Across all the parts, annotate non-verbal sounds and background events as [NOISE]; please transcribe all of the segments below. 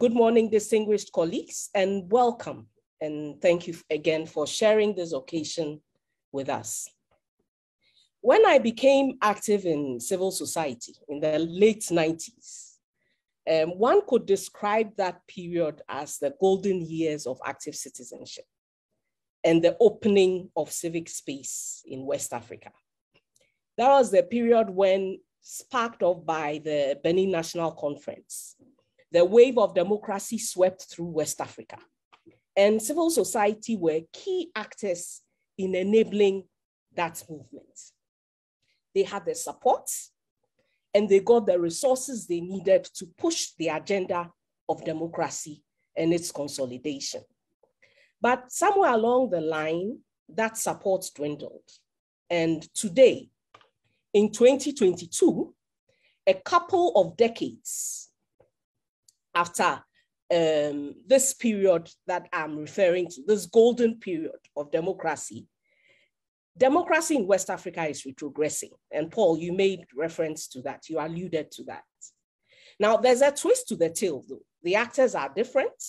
Good morning, distinguished colleagues, and welcome. And thank you again for sharing this occasion with us. When I became active in civil society in the late 90s, um, one could describe that period as the golden years of active citizenship and the opening of civic space in West Africa. That was the period when, sparked off by the Benin National Conference, the wave of democracy swept through West Africa. And civil society were key actors in enabling that movement. They had the support and they got the resources they needed to push the agenda of democracy and its consolidation. But somewhere along the line, that support dwindled. And today, in 2022, a couple of decades after um, this period that I'm referring to, this golden period of democracy, democracy in West Africa is retrogressing. And Paul, you made reference to that, you alluded to that. Now, there's a twist to the tale, though. The actors are different.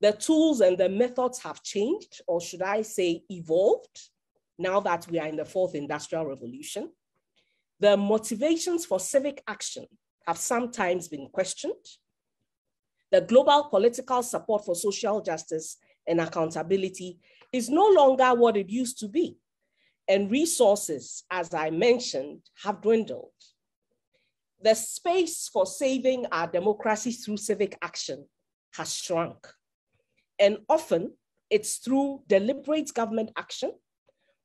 The tools and the methods have changed, or should I say, evolved, now that we are in the fourth industrial revolution. The motivations for civic action have sometimes been questioned the global political support for social justice and accountability is no longer what it used to be. And resources, as I mentioned, have dwindled. The space for saving our democracy through civic action has shrunk. And often it's through deliberate government action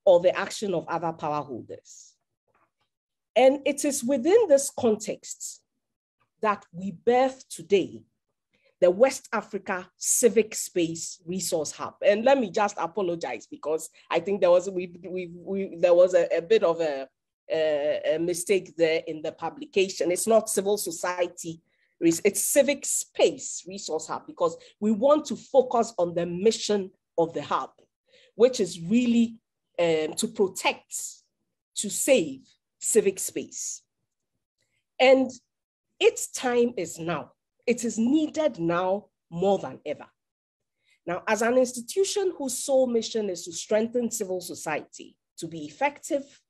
or the action of other power holders. And it is within this context that we birth today the West Africa Civic Space Resource Hub. And let me just apologize because I think there was we, we, we there was a, a bit of a, a, a, mistake there in the publication. It's not civil society, it's civic space resource hub because we want to focus on the mission of the hub, which is really um, to protect, to save civic space. And its time is now it is needed now more than ever. Now, as an institution whose sole mission is to strengthen civil society, to be effective,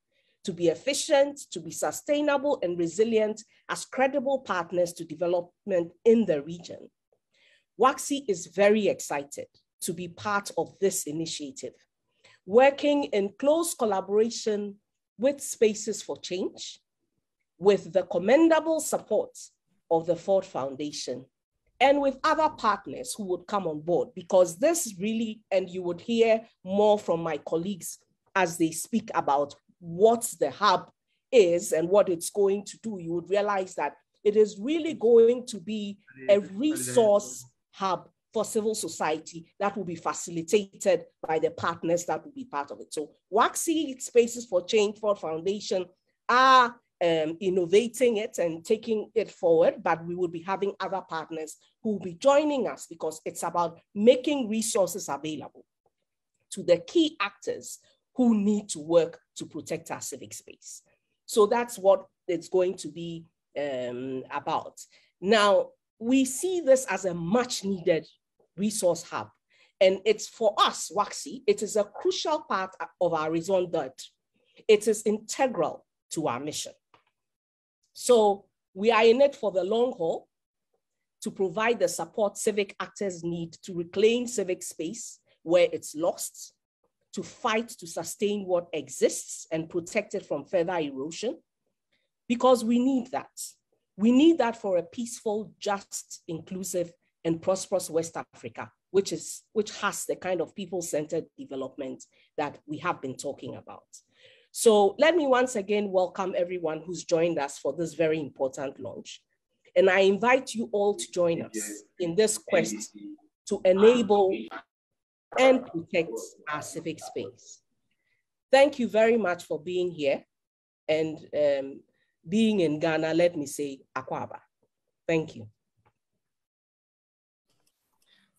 to be efficient, to be sustainable and resilient as credible partners to development in the region, WACSI is very excited to be part of this initiative, working in close collaboration with Spaces for Change, with the commendable support of the Ford Foundation and with other partners who would come on board because this really, and you would hear more from my colleagues as they speak about what the hub is and what it's going to do, you would realize that it is really going to be a resource hub for civil society that will be facilitated by the partners that will be part of it. So WACSI Spaces for Change Ford Foundation are um, innovating it and taking it forward, but we will be having other partners who will be joining us because it's about making resources available to the key actors who need to work to protect our civic space. So that's what it's going to be um, about. Now, we see this as a much needed resource hub. And it's for us, WACSI, it is a crucial part of our raison d'etre. It is integral to our mission. So we are in it for the long haul to provide the support civic actors need to reclaim civic space where it's lost, to fight to sustain what exists and protect it from further erosion, because we need that. We need that for a peaceful, just, inclusive, and prosperous West Africa, which, is, which has the kind of people-centered development that we have been talking about. So let me once again welcome everyone who's joined us for this very important launch. And I invite you all to join us in this quest to enable and protect our civic space. Thank you very much for being here and um, being in Ghana, let me say Akwaaba. Thank you.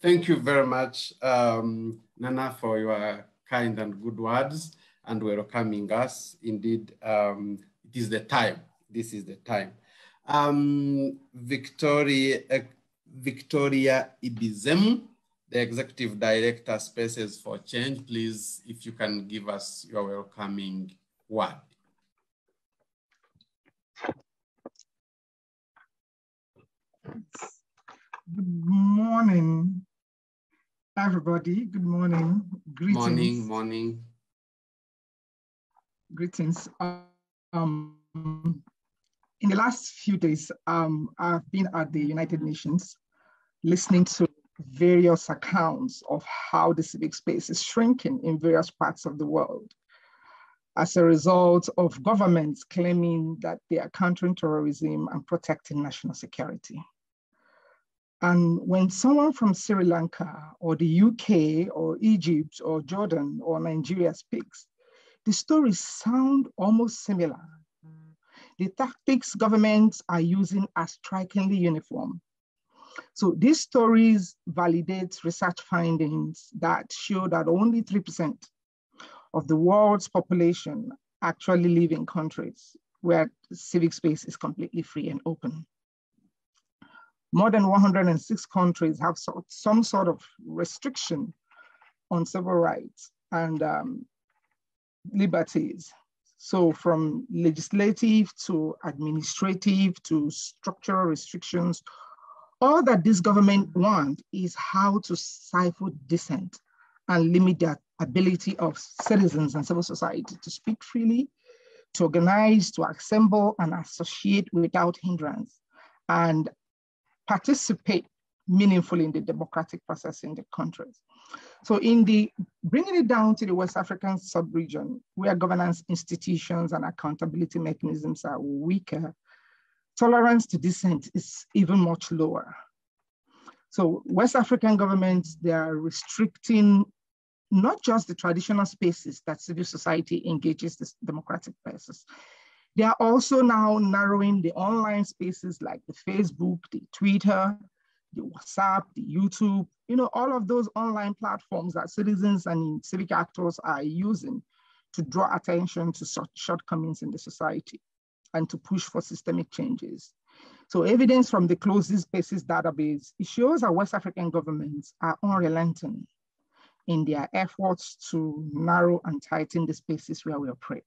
Thank you very much, um, Nana, for your kind and good words and welcoming us. Indeed, um, it is the time. This is the time. Um, Victoria, uh, Victoria Ibezim, the Executive Director, Spaces for Change. Please, if you can give us your welcoming word. Good morning, everybody. Good morning. Greetings. Morning, morning. Greetings. Um, in the last few days, um, I've been at the United Nations listening to various accounts of how the civic space is shrinking in various parts of the world as a result of governments claiming that they are countering terrorism and protecting national security. And when someone from Sri Lanka or the UK or Egypt or Jordan or Nigeria speaks, the stories sound almost similar. The tactics governments are using are strikingly uniform. So these stories validate research findings that show that only 3% of the world's population actually live in countries where civic space is completely free and open. More than 106 countries have some sort of restriction on civil rights and um, liberties. So from legislative to administrative to structural restrictions, all that this government want is how to stifle dissent and limit the ability of citizens and civil society to speak freely, to organize, to assemble and associate without hindrance, and participate meaningfully in the democratic process in the countries. So in the bringing it down to the West African sub-region, where governance institutions and accountability mechanisms are weaker, tolerance to dissent is even much lower. So West African governments, they are restricting not just the traditional spaces that civil society engages this democratic process. They are also now narrowing the online spaces like the Facebook, the Twitter, the WhatsApp, the YouTube, you know, all of those online platforms that citizens and civic actors are using to draw attention to such shortcomings in the society and to push for systemic changes. So evidence from the closing spaces database, it shows that West African governments are unrelenting in their efforts to narrow and tighten the spaces where we operate.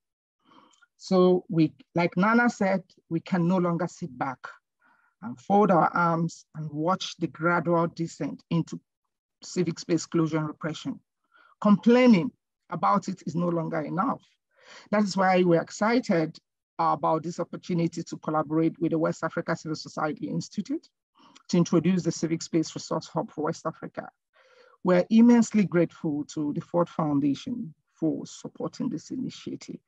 So we, like Nana said, we can no longer sit back and fold our arms and watch the gradual descent into civic space closure and repression. Complaining about it is no longer enough. That is why we're excited about this opportunity to collaborate with the West Africa Civil Society Institute to introduce the Civic Space Resource Hub for West Africa. We're immensely grateful to the Ford Foundation for supporting this initiative.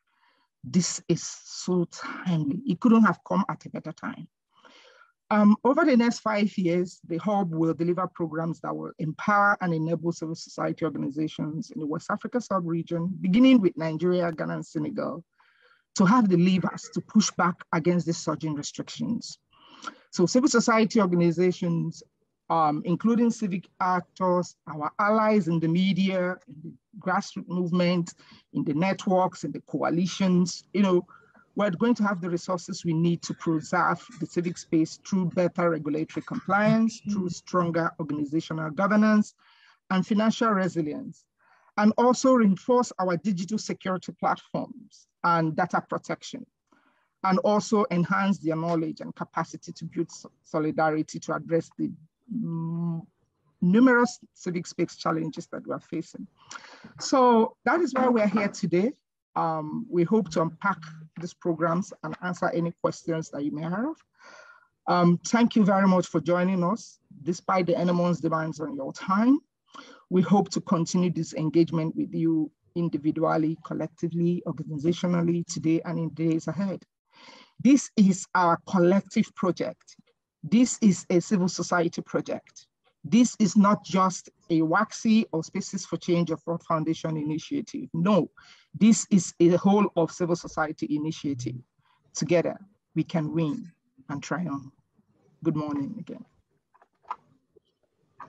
This is so timely. It couldn't have come at a better time. Um, over the next five years, the Hub will deliver programs that will empower and enable civil society organizations in the West Africa sub-region, beginning with Nigeria, Ghana, and Senegal, to have the levers to push back against the surging restrictions. So civil society organizations, um, including civic actors, our allies in the media, in the grassroots movement, in the networks, in the coalitions, you know, we're going to have the resources we need to preserve the civic space through better regulatory compliance, through stronger organizational governance, and financial resilience, and also reinforce our digital security platforms and data protection, and also enhance their knowledge and capacity to build solidarity to address the mm, numerous civic space challenges that we're facing. So that is why we're here today. Um, we hope to unpack these programs and answer any questions that you may have. Um, thank you very much for joining us, despite the enormous demands on your time. We hope to continue this engagement with you individually, collectively, organizationally today and in days ahead. This is our collective project. This is a civil society project. This is not just a WACSI or Spaces for Change of Ford Foundation initiative. No, this is a whole of civil society initiative. Together, we can win and triumph. Good morning again.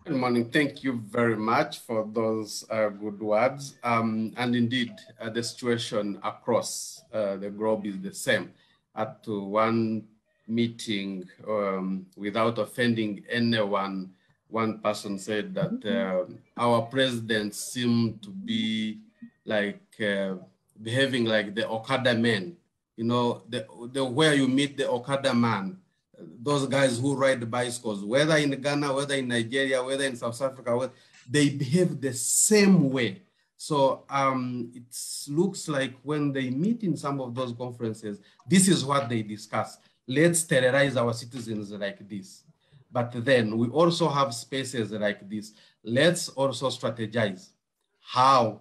Good morning. Thank you very much for those uh, good words. Um, and indeed, uh, the situation across uh, the globe is the same. At to one meeting um, without offending anyone. One person said that uh, our presidents seem to be like uh, behaving like the Okada men. You know, the, the where you meet the Okada man, those guys who ride bicycles, whether in Ghana, whether in Nigeria, whether in South Africa, they behave the same way. So um, it looks like when they meet in some of those conferences, this is what they discuss. Let's terrorize our citizens like this. But then we also have spaces like this. Let's also strategize how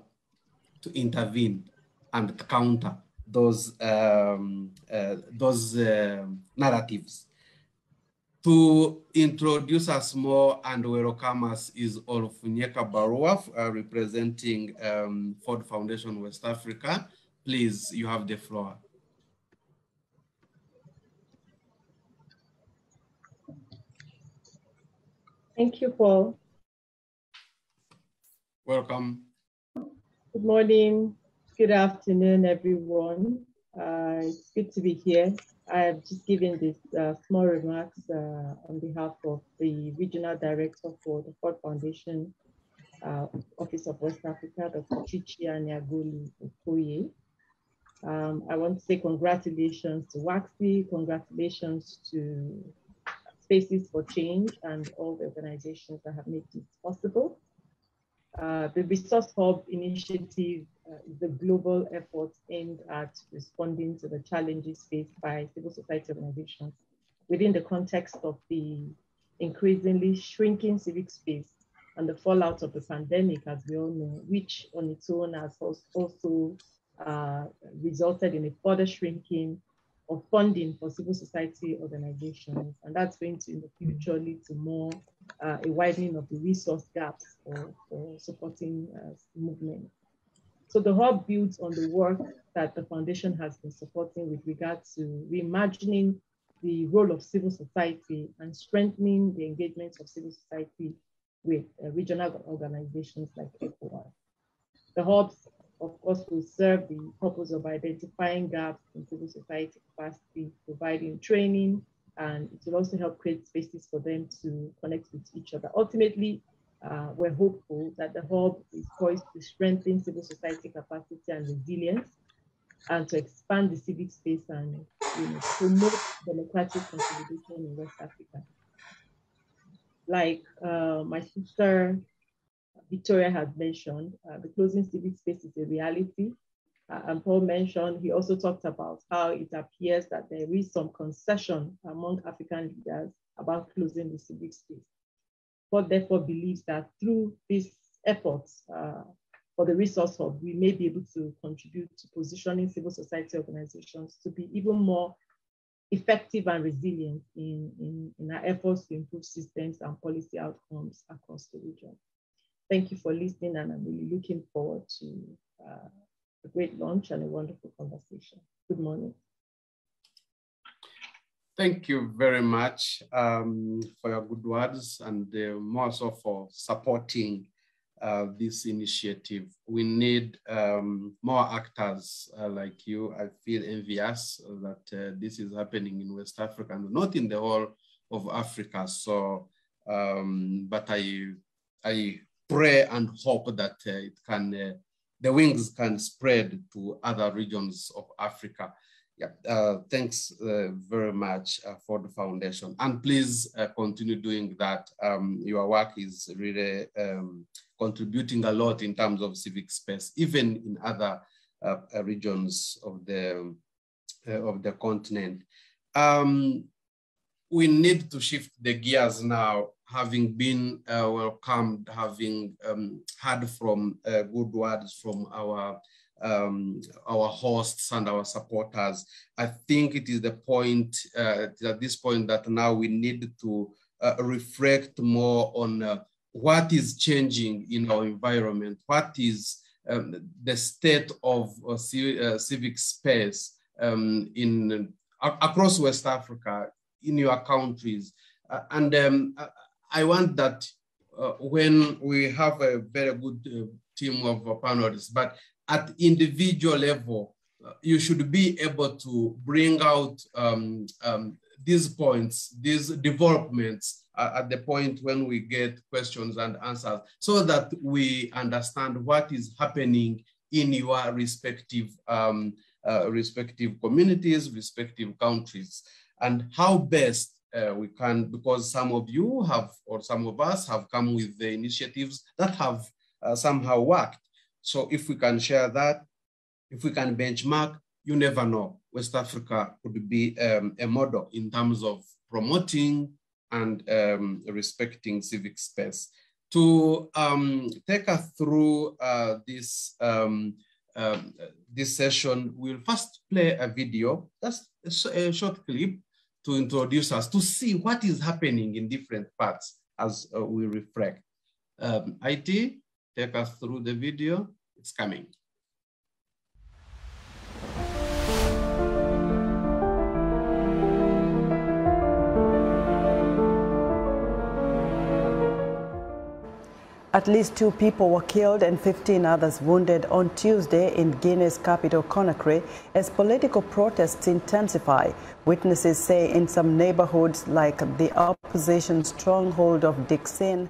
to intervene and counter those, um, uh, those uh, narratives. To introduce us more and welcome us is Olufunyeka Baruwa, uh, representing um, Ford Foundation West Africa. Please, you have the floor. Thank you, Paul. Welcome. Good morning, good afternoon, everyone. Uh, it's good to be here. I have just given these uh, small remarks uh, on behalf of the Regional Director for the Ford Foundation uh, Office of West Africa, Dr. Chichi Aniagolu Okoye. Um, I want to say congratulations to WACSI, congratulations to Spaces for Change and all the organizations that have made this possible. Uh, the Resource Hub initiative uh, is a global effort aimed at responding to the challenges faced by civil society organizations within the context of the increasingly shrinking civic space and the fallout of the pandemic, as we all know, which on its own has also uh, resulted in a further shrinking of funding for civil society organizations. And that's going to, in the future, lead to more uh, a widening of the resource gaps for, for supporting uh, movement. So the hub builds on the work that the foundation has been supporting with regard to reimagining the role of civil society and strengthening the engagement of civil society with uh, regional organizations like ECOWAS. The hubs, of course, will serve the purpose of identifying gaps in civil society capacity, providing training, and it will also help create spaces for them to connect with each other. Ultimately, uh, we're hopeful that the hub is poised to strengthen civil society capacity and resilience and to expand the civic space and you know, promote democratic consolidation in West Africa. Like uh, my sister Victoria had mentioned, uh, the closing civic space is a reality. Uh, and Paul mentioned, he also talked about how it appears that there is some concession among African leaders about closing the civic space. God therefore believes that through these efforts uh, for the resource hub, we may be able to contribute to positioning civil society organizations to be even more effective and resilient in, in, in our efforts to improve systems and policy outcomes across the region. Thank you for listening, and I'm really looking forward to uh, a great launch and a wonderful conversation. Good morning. Thank you very much um, for your good words and uh, more so for supporting uh, this initiative. We need um, more actors uh, like you. I feel envious that uh, this is happening in West Africa and not in the whole of Africa. So, um, but I, I pray and hope that uh, it can, uh, the wings can spread to other regions of Africa. Yeah, uh, thanks very much for the foundation. And please continue doing that. Um, your work is really um, contributing a lot in terms of civic space, even in other regions of the, of the continent. Um, we need to shift the gears now, having been welcomed, having um, heard from good words from our um, our hosts and our supporters. I think it is the point uh, at this point that now we need to uh, reflect more on uh, what is changing in our environment, what is um, the state of uh, uh, civic space um, in across West Africa, in your countries. Uh, and um, I want that uh, when we have a very good uh, team of uh, panelists, but at individual level, uh, you should be able to bring out um, um, these points, these developments uh, at the point when we get questions and answers so that we understand what is happening in your respective, um, uh, respective communities, respective countries, and how best uh, we can, because some of you have, or some of us have come with the initiatives that have uh, somehow worked. So if we can share that, if we can benchmark, you never know. West Africa could be um, a model in terms of promoting and um, respecting civic space. To um, take us through uh, this, um, uh, this session, we'll first play a video, just a short clip to introduce us to see what is happening in different parts as uh, we reflect. Um, IT, take us through the video. It's coming. At least two people were killed and 15 others wounded on Tuesday in Guinea's capital, Conakry, as political protests intensify. Witnesses say in some neighborhoods, like the opposition stronghold of Dixinn,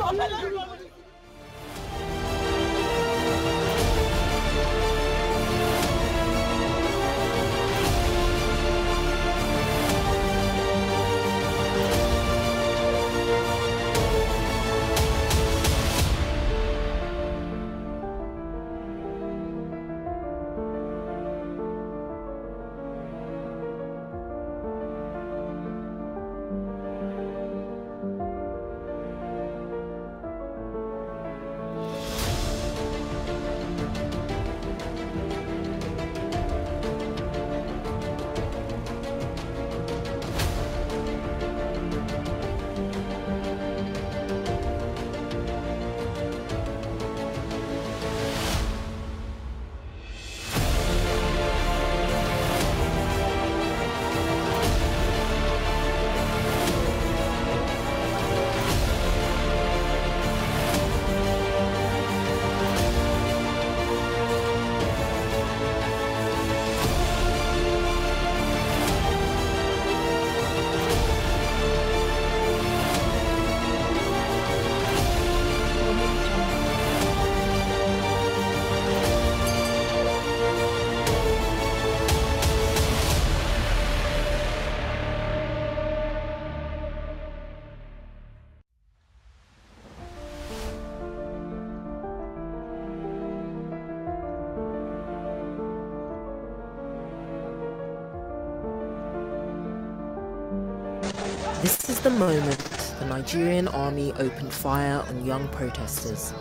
Nigerian army opened fire on young protesters.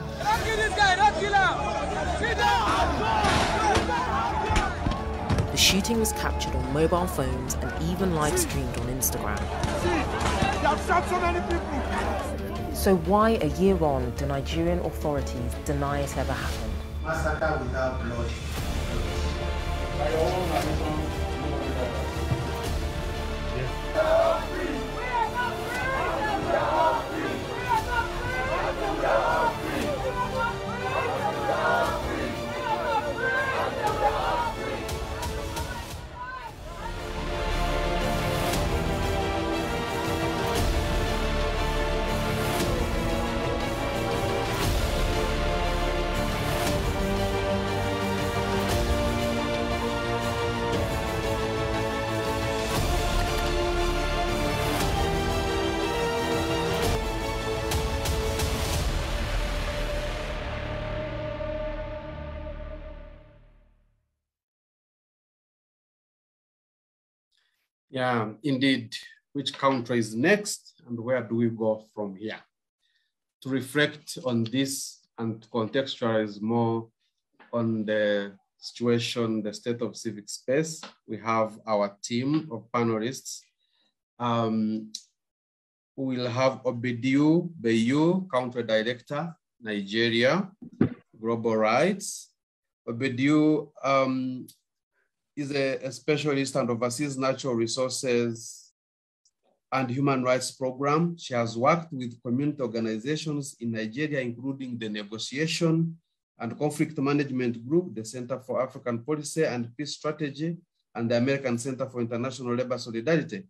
The shooting was captured on mobile phones and even live streamed on Instagram. So why a year on do Nigerian authorities deny it ever happened? Massacre without blood. Yeah, indeed. Which country is next and where do we go from here? To reflect on this and contextualize more on the situation, the state of civic space, we have our team of panelists. Um, we'll have Obidiu Beyu, Country Director, Nigeria, Global Rights. Obidiu um, is a, a specialist and oversees natural resources and human rights program. She has worked with community organizations in Nigeria, including the Negotiation and Conflict Management Group, the Center for African Policy and Peace Strategy, and the American Center for International Labor Solidarity.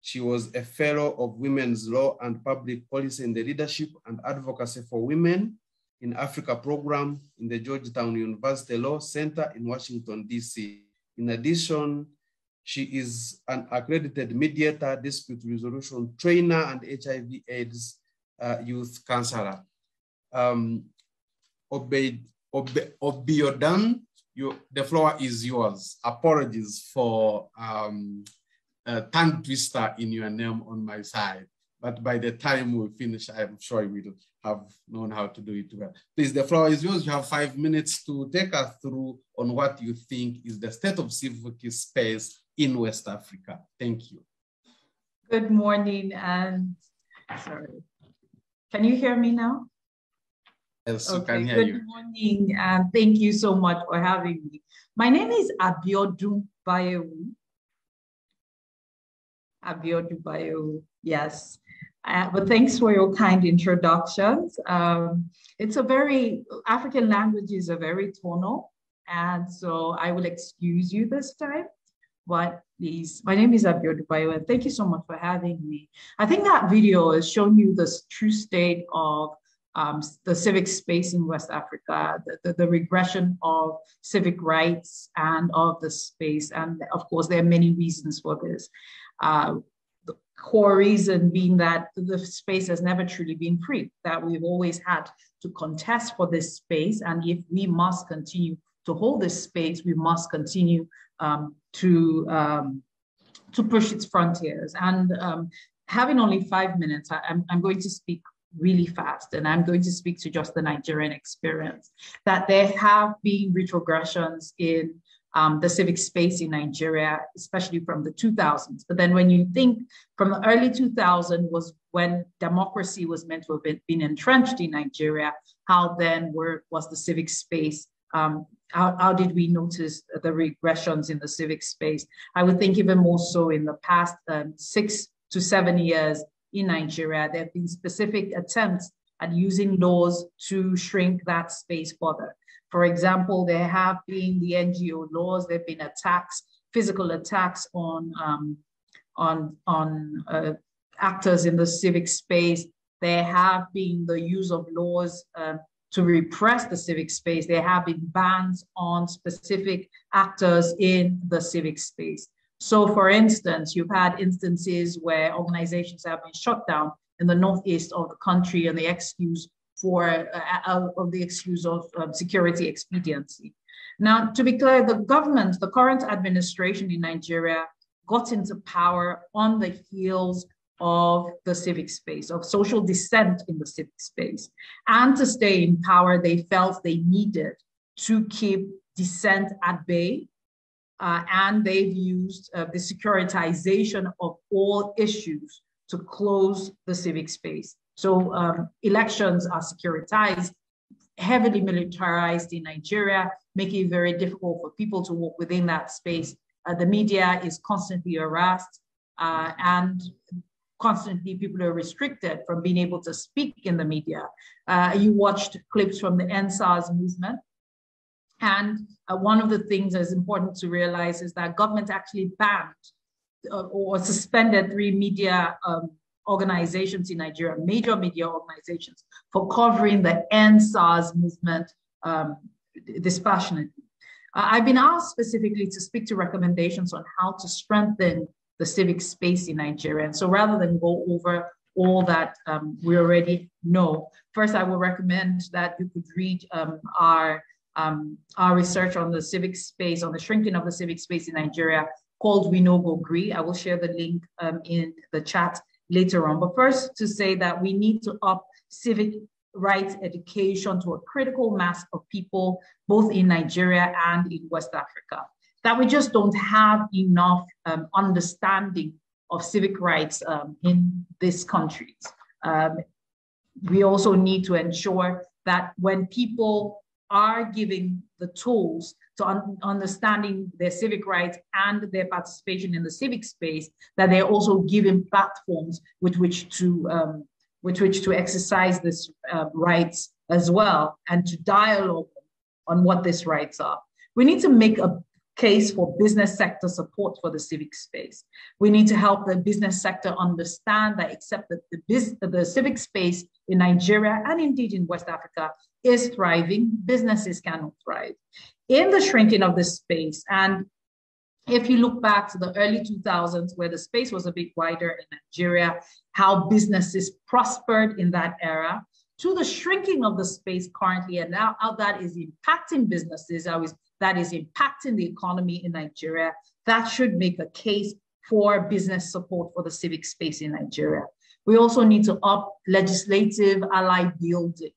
She was a fellow of Women's Law and Public Policy in the Leadership and Advocacy for Women in Africa program in the Georgetown University Law Center in Washington, DC. In addition, she is an accredited mediator, dispute resolution trainer, and HIV AIDS uh, youth counselor. Um, Obeid, Obe, you, the floor is yours. Apologies for um, a tongue twister in your name on my side. But by the time we finish, I'm sure we will have known how to do it well. Please, the floor is yours. You have five minutes to take us through on what you think is the state of civic space in West Africa. Thank you. Good morning and sorry. Can you hear me now? Yes, okay. can hear Good you. Good morning and thank you so much for having me. My name is Abiodun Bayewu. Abiodun Bayewu, yes. Uh, but thanks for your kind introductions. Um, it's a very, African languages are very tonal. And so I will excuse you this time. But please, my name is Abiodun and thank you so much for having me. I think that video has shown you the true state of um, the civic space in West Africa, the, the, the, regression of civic rights and of the space. And of course, there are many reasons for this. Uh, core reason being that the space has never truly been free, that we've always had to contest for this space. And if we must continue to hold this space, we must continue um, to, um, to push its frontiers. And um, having only five minutes, I, I'm, I'm going to speak really fast, and I'm going to speak to just the Nigerian experience, that there have been retrogressions in um, the civic space in Nigeria, especially from the 2000s. But then when you think from the early 2000s was when democracy was meant to have been, been entrenched in Nigeria, how then were, was the civic space um, how, how, did we notice the regressions in the civic space? I would think even more so in the past um, six to seven years, in Nigeria, there have been specific attempts at using laws to shrink that space further. For example, there have been the NGO laws, there have been attacks, physical attacks on, um, on, on uh, actors in the civic space. There have been the use of laws um, to repress the civic space. There have been bans on specific actors in the civic space. So for instance, you've had instances where organizations have been shut down in the northeast of the country and the excuse for uh, of the excuse of um, security expediency. Now, to be clear, the government, the current administration in Nigeria, got into power on the heels of the civic space, of social dissent in the civic space. And to stay in power, they felt they needed to keep dissent at bay uh, and they've used uh, the securitization of all issues to close the civic space. So um, elections are securitized, heavily militarized in Nigeria, making it very difficult for people to walk within that space. Uh, the media is constantly harassed uh, and constantly people are restricted from being able to speak in the media. Uh, you watched clips from the EndSARS movement, and uh, one of the things that's important to realize is that government actually banned uh, or suspended three media um, organizations in Nigeria, major media organizations, for covering the EndSARS movement um, dispassionately. Uh, I've been asked specifically to speak to recommendations on how to strengthen the civic space in Nigeria. And so rather than go over all that um, we already know, first I will recommend that you could read um, our um, our research on the civic space, on the shrinking of the civic space in Nigeria called We No Go Gree. I will share the link um, in the chat later on. But first to say that we need to up civic rights education to a critical mass of people, both in Nigeria and in West Africa. That we just don't have enough um, understanding of civic rights um, in these countries. Um, we also need to ensure that when people are giving the tools to un understanding their civic rights and their participation in the civic space, that they're also given platforms with which to um, with which to exercise this uh, rights as well and to dialogue on what these rights are. We need to make a case for business sector support for the civic space. We need to help the business sector understand that except that the, biz, the civic space in Nigeria and indeed in West Africa is thriving, businesses cannot thrive. In the shrinking of this space, and if you look back to the early 2000s, where the space was a bit wider in Nigeria, how businesses prospered in that era, to the shrinking of the space currently, and now how that is impacting businesses, how is that is impacting the economy in Nigeria, that should make a case for business support for the civic space in Nigeria. We also need to up legislative ally building.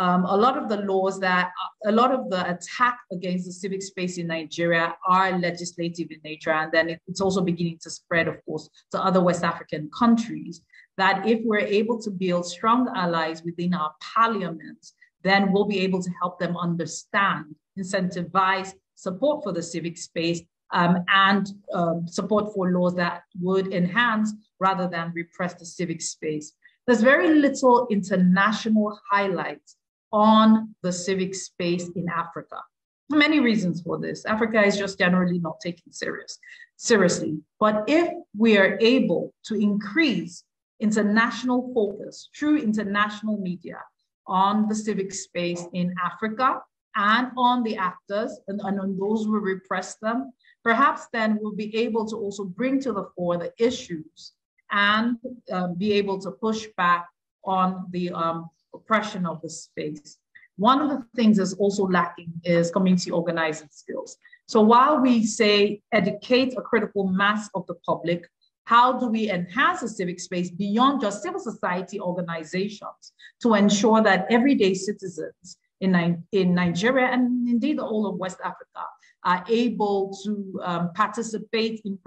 Um, a lot of the laws that, a lot of the attack against the civic space in Nigeria are legislative in nature. And then it's also beginning to spread, of course, to other West African countries. That if we're able to build strong allies within our parliaments, then we'll be able to help them understand incentivize support for the civic space um, and um, support for laws that would enhance rather than repress the civic space. There's very little international highlight on the civic space in Africa. Many reasons for this. Africa is just generally not taken serious, seriously. But if we are able to increase international focus through international media on the civic space in Africa, and on the actors and, and on those who repress them, perhaps then we'll be able to also bring to the fore the issues and uh, be able to push back on the um, oppression of the space. One of the things that's also lacking is community organizing skills. So while we say educate a critical mass of the public, how do we enhance the civic space beyond just civil society organizations to ensure that everyday citizens in, in Nigeria and indeed all of West Africa are able to um, participate in,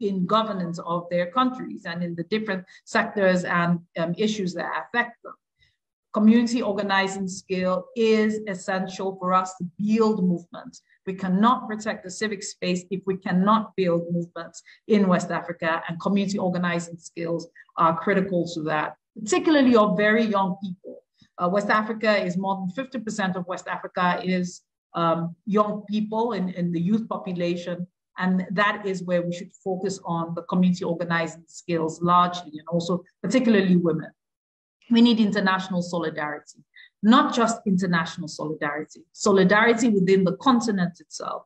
in governance of their countries and in the different sectors and um, issues that affect them. Community organizing skill is essential for us to build movements. We cannot protect the civic space if we cannot build movements in West Africa, and community organizing skills are critical to that, particularly of very young people uh, West Africa is more than 50% of West Africa is um, young people in, in the youth population. And that is where we should focus on the community organizing skills largely, and also particularly women. We need international solidarity, not just international solidarity, solidarity within the continent itself.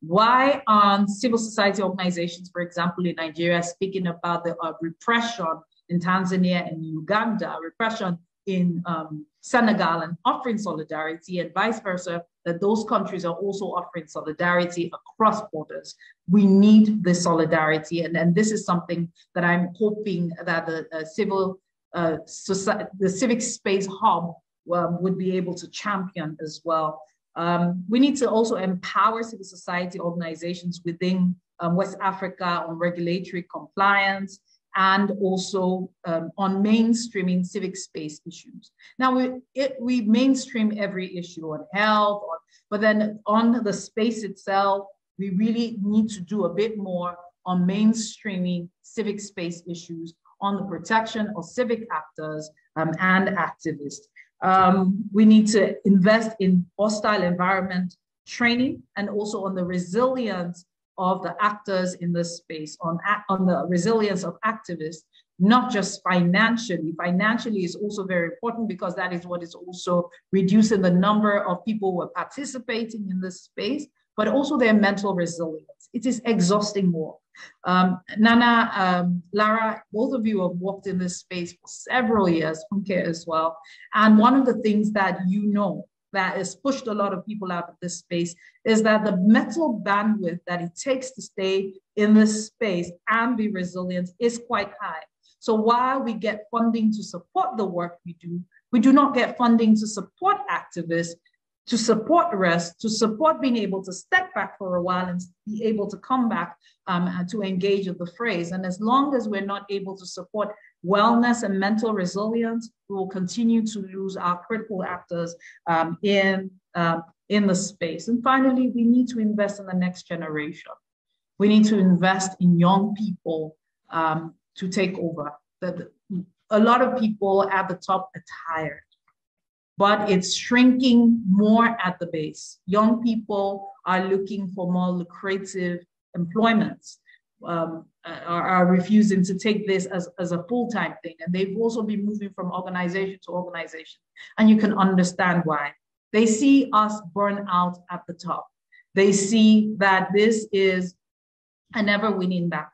Why aren't civil society organizations, for example, in Nigeria, speaking about the uh, repression in Tanzania and Uganda, repression in um, Senegal and offering solidarity, and vice versa, that those countries are also offering solidarity across borders. We need this solidarity, and, and this is something that I'm hoping that the uh, civil uh, society, the civic space hub um, would be able to champion as well. Um, we need to also empower civil society organizations within um, West Africa on regulatory compliance and also um, on mainstreaming civic space issues. Now, we, it, we mainstream every issue on health, on, but then on the space itself, we really need to do a bit more on mainstreaming civic space issues, on the protection of civic actors um, and activists. Um, we need to invest in hostile environment training and also on the resilience of the actors in this space, on, on the resilience of activists, not just financially. Financially is also very important because that is what is also reducing the number of people who are participating in this space, but also their mental resilience. It is exhausting work. Um, Nana, um, Lara, both of you have worked in this space for several years, Funke as well. And one of the things that you know that has pushed a lot of people out of this space is that the mental bandwidth that it takes to stay in this space and be resilient is quite high. So while we get funding to support the work we do, we do not get funding to support activists to support rest, to support being able to step back for a while and be able to come back um, and to engage with the phrase. And as long as we're not able to support wellness and mental resilience, we will continue to lose our critical actors um, in, uh, in the space. And finally, we need to invest in the next generation. We need to invest in young people um, to take over. The, a lot of people at the top are tired but it's shrinking more at the base. Young people are looking for more lucrative employments, um, are, are, refusing to take this as, as a full-time thing. And they've also been moving from organization to organization. And you can understand why. They see us burn out at the top. They see that this is a never winning battle.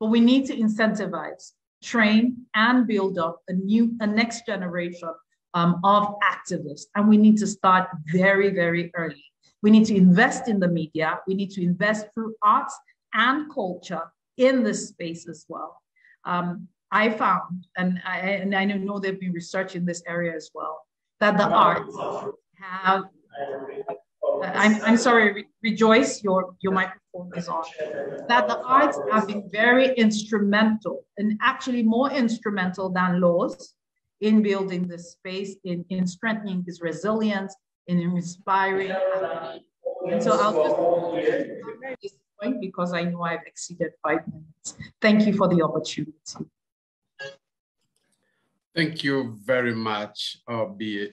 But we need to incentivize, train, and build up a new, a next generation um, of activists. And we need to start very, very early. We need to invest in the media. We need to invest through arts and culture in this space as well. Um, I found, and I, and I know they've been researching this area as well, that the arts have. I'm, I'm sorry, Re Rejoice, your, your microphone is on. That the arts have been very instrumental and actually more instrumental than laws in building this space, in, in strengthening his resilience, in inspiring. And so I'll just this point because I know I've exceeded five minutes. Thank you for the opportunity. Thank you very much, Obi,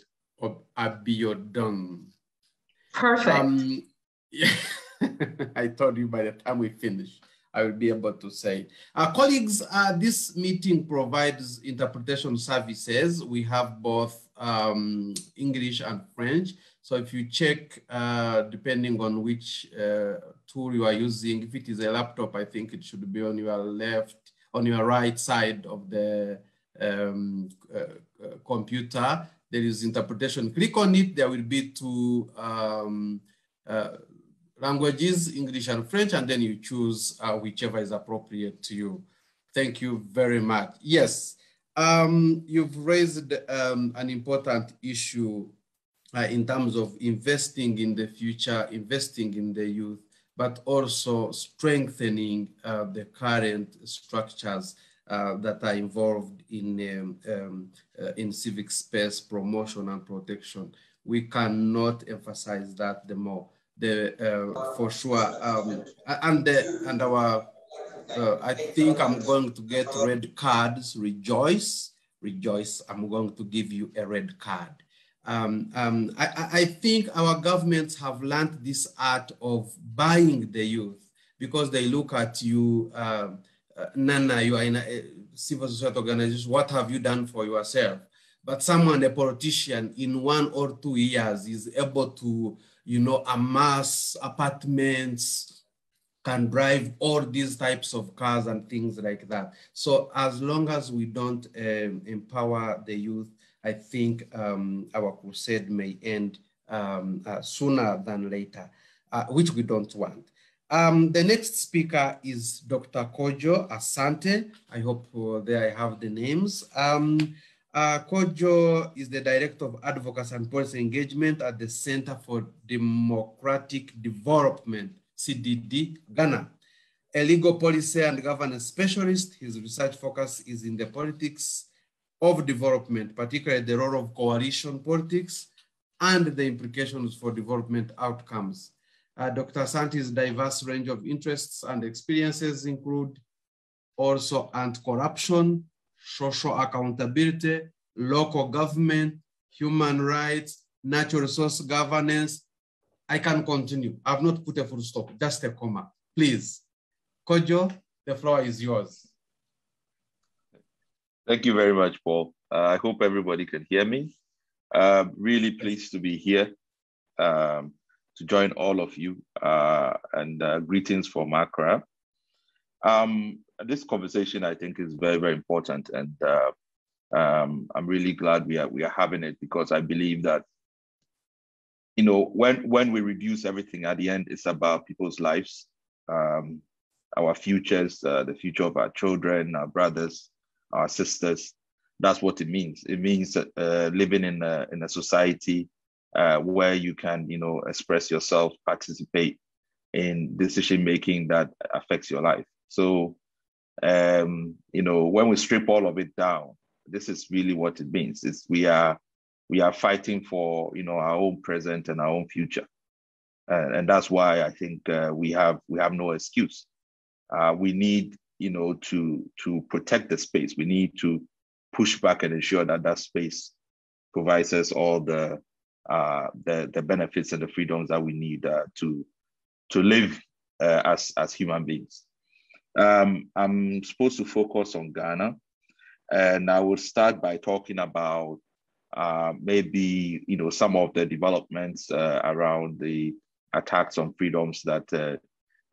Abiodun. Perfect. Um, yeah, [LAUGHS] I told you by the time we finish. I will be able to say. Uh, colleagues, uh, this meeting provides interpretation services. We have both um, English and French. So if you check, uh, depending on which uh, tool you are using, if it is a laptop, I think it should be on your left, on your right side of the um, uh, uh, computer. There is interpretation. Click on it, there will be two um, languages, English and French, and then you choose uh, whichever is appropriate to you. Thank you very much. Yes, um, you've raised um, an important issue uh, in terms of investing in the future, investing in the youth, but also strengthening uh, the current structures uh, that are involved in, um, um uh, in civic space promotion and protection. We cannot emphasize that the more the uh, for sure um, and and our uh, I think I'm going to get red cards. Rejoice, rejoice. I'm going to give you a red card. Um, um, I, I, think our governments have learned this art of buying the youth because they look at you, uh, uh, Nana, you are in a civil society organization. What have you done for yourself? But someone, a politician, in one or two years is able to you know, amass apartments, can drive all these types of cars and things like that. So as long as we don't um, empower the youth, I think um, our crusade may end um, uh, sooner than later, uh, which we don't want. Um, the next speaker is Dr. Kojo Asante. I hope uh, there I have the names. Uh, Kojo is the Director of Advocacy and Policy Engagement at the Center for Democratic Development, CDD, Ghana. A legal policy and governance specialist, his research focus is in the politics of development, particularly the role of coalition politics and the implications for development outcomes. Uh, Dr. Asante's diverse range of interests and experiences include also anti-corruption, social accountability, local government, human rights, natural resource governance. I can continue. I've not put a full stop, just a comma. Please. Kojo, the floor is yours. Thank you very much, Paul. Uh, I hope everybody can hear me. Uh, really pleased to be here um, to join all of you uh, and uh, greetings from Accra. Um, this conversation, I think, is very, very important. And uh, um, I'm really glad we are, we are having it because I believe that, you know, when, when we reduce everything at the end, it's about people's lives, um, our futures, uh, the future of our children, our brothers, our sisters. That's what it means. It means uh, living in a, in a society uh, where you can, you know, express yourself, participate in decision making that affects your life. So, um, you know, when we strip all of it down, this is really what it means. It's we are we are fighting for you know our own present and our own future, and that's why I think uh, we have we have no excuse. Uh, we need you know to to protect the space. We need to push back and ensure that that space provides us all the uh, the the benefits and the freedoms that we need uh, to to live uh, as as human beings. Um, I'm supposed to focus on Ghana, and I will start by talking about uh, maybe you know some of the developments uh, around the attacks on freedoms that uh,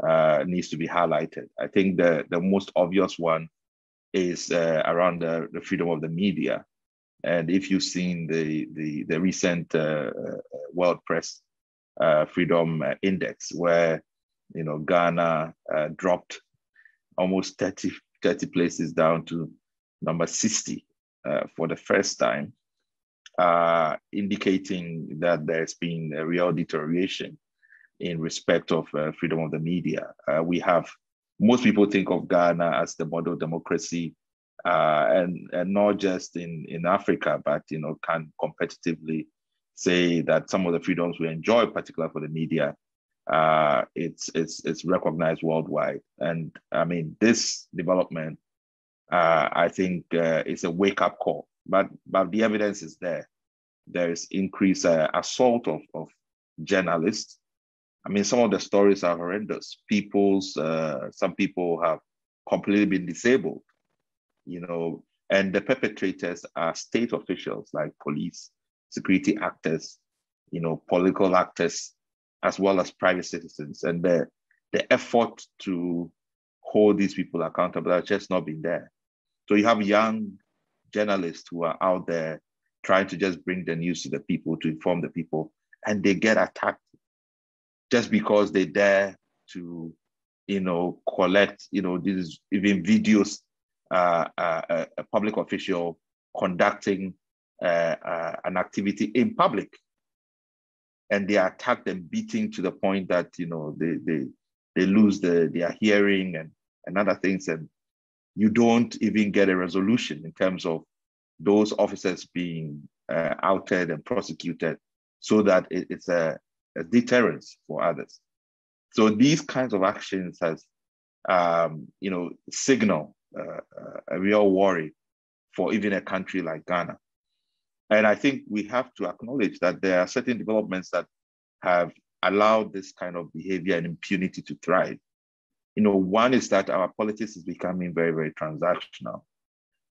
uh needs to be highlighted. I think the the most obvious one is uh, around the, the freedom of the media, and if you've seen the the, the recent uh, World Press Freedom Index, where you know Ghana dropped almost 30, 30 places down to number 60 for the first time uh, indicating that there's been a real deterioration in respect of uh, freedom of the media. Uh, we have most people think of Ghana as the model democracy, uh, and and not just in in Africa, but you know can competitively say that some of the freedoms we enjoy, particularly for the media, uh, it's it's it's recognized worldwide. And I mean this development, uh, I think, is a wake up call but but the evidence is there. There is increased uh, assault of, of journalists. I mean, some of the stories are horrendous. People's uh, some people have completely been disabled, you know, and the perpetrators are state officials like police, security actors, you know, political actors, as well as private citizens. And the the effort to hold these people accountable has just not been there. So you have young journalists who are out there trying to just bring the news to the people, to inform the people, and they get attacked just because they dare to, you know, collect, you know, these even videos, uh, uh, a public official conducting uh, uh, an activity in public. And they are attacked and beaten to the point that, you know, they, they, they lose the, their hearing and, and other things. And you don't even get a resolution in terms of those officers being uh, outed and prosecuted so that it, it's a, a, deterrence for others. So these kinds of actions has, um, you know, signal uh, uh, a real worry for even a country like Ghana. And I think we have to acknowledge that there are certain developments that have allowed this kind of behavior and impunity to thrive you know, one is that our politics is becoming very, very transactional.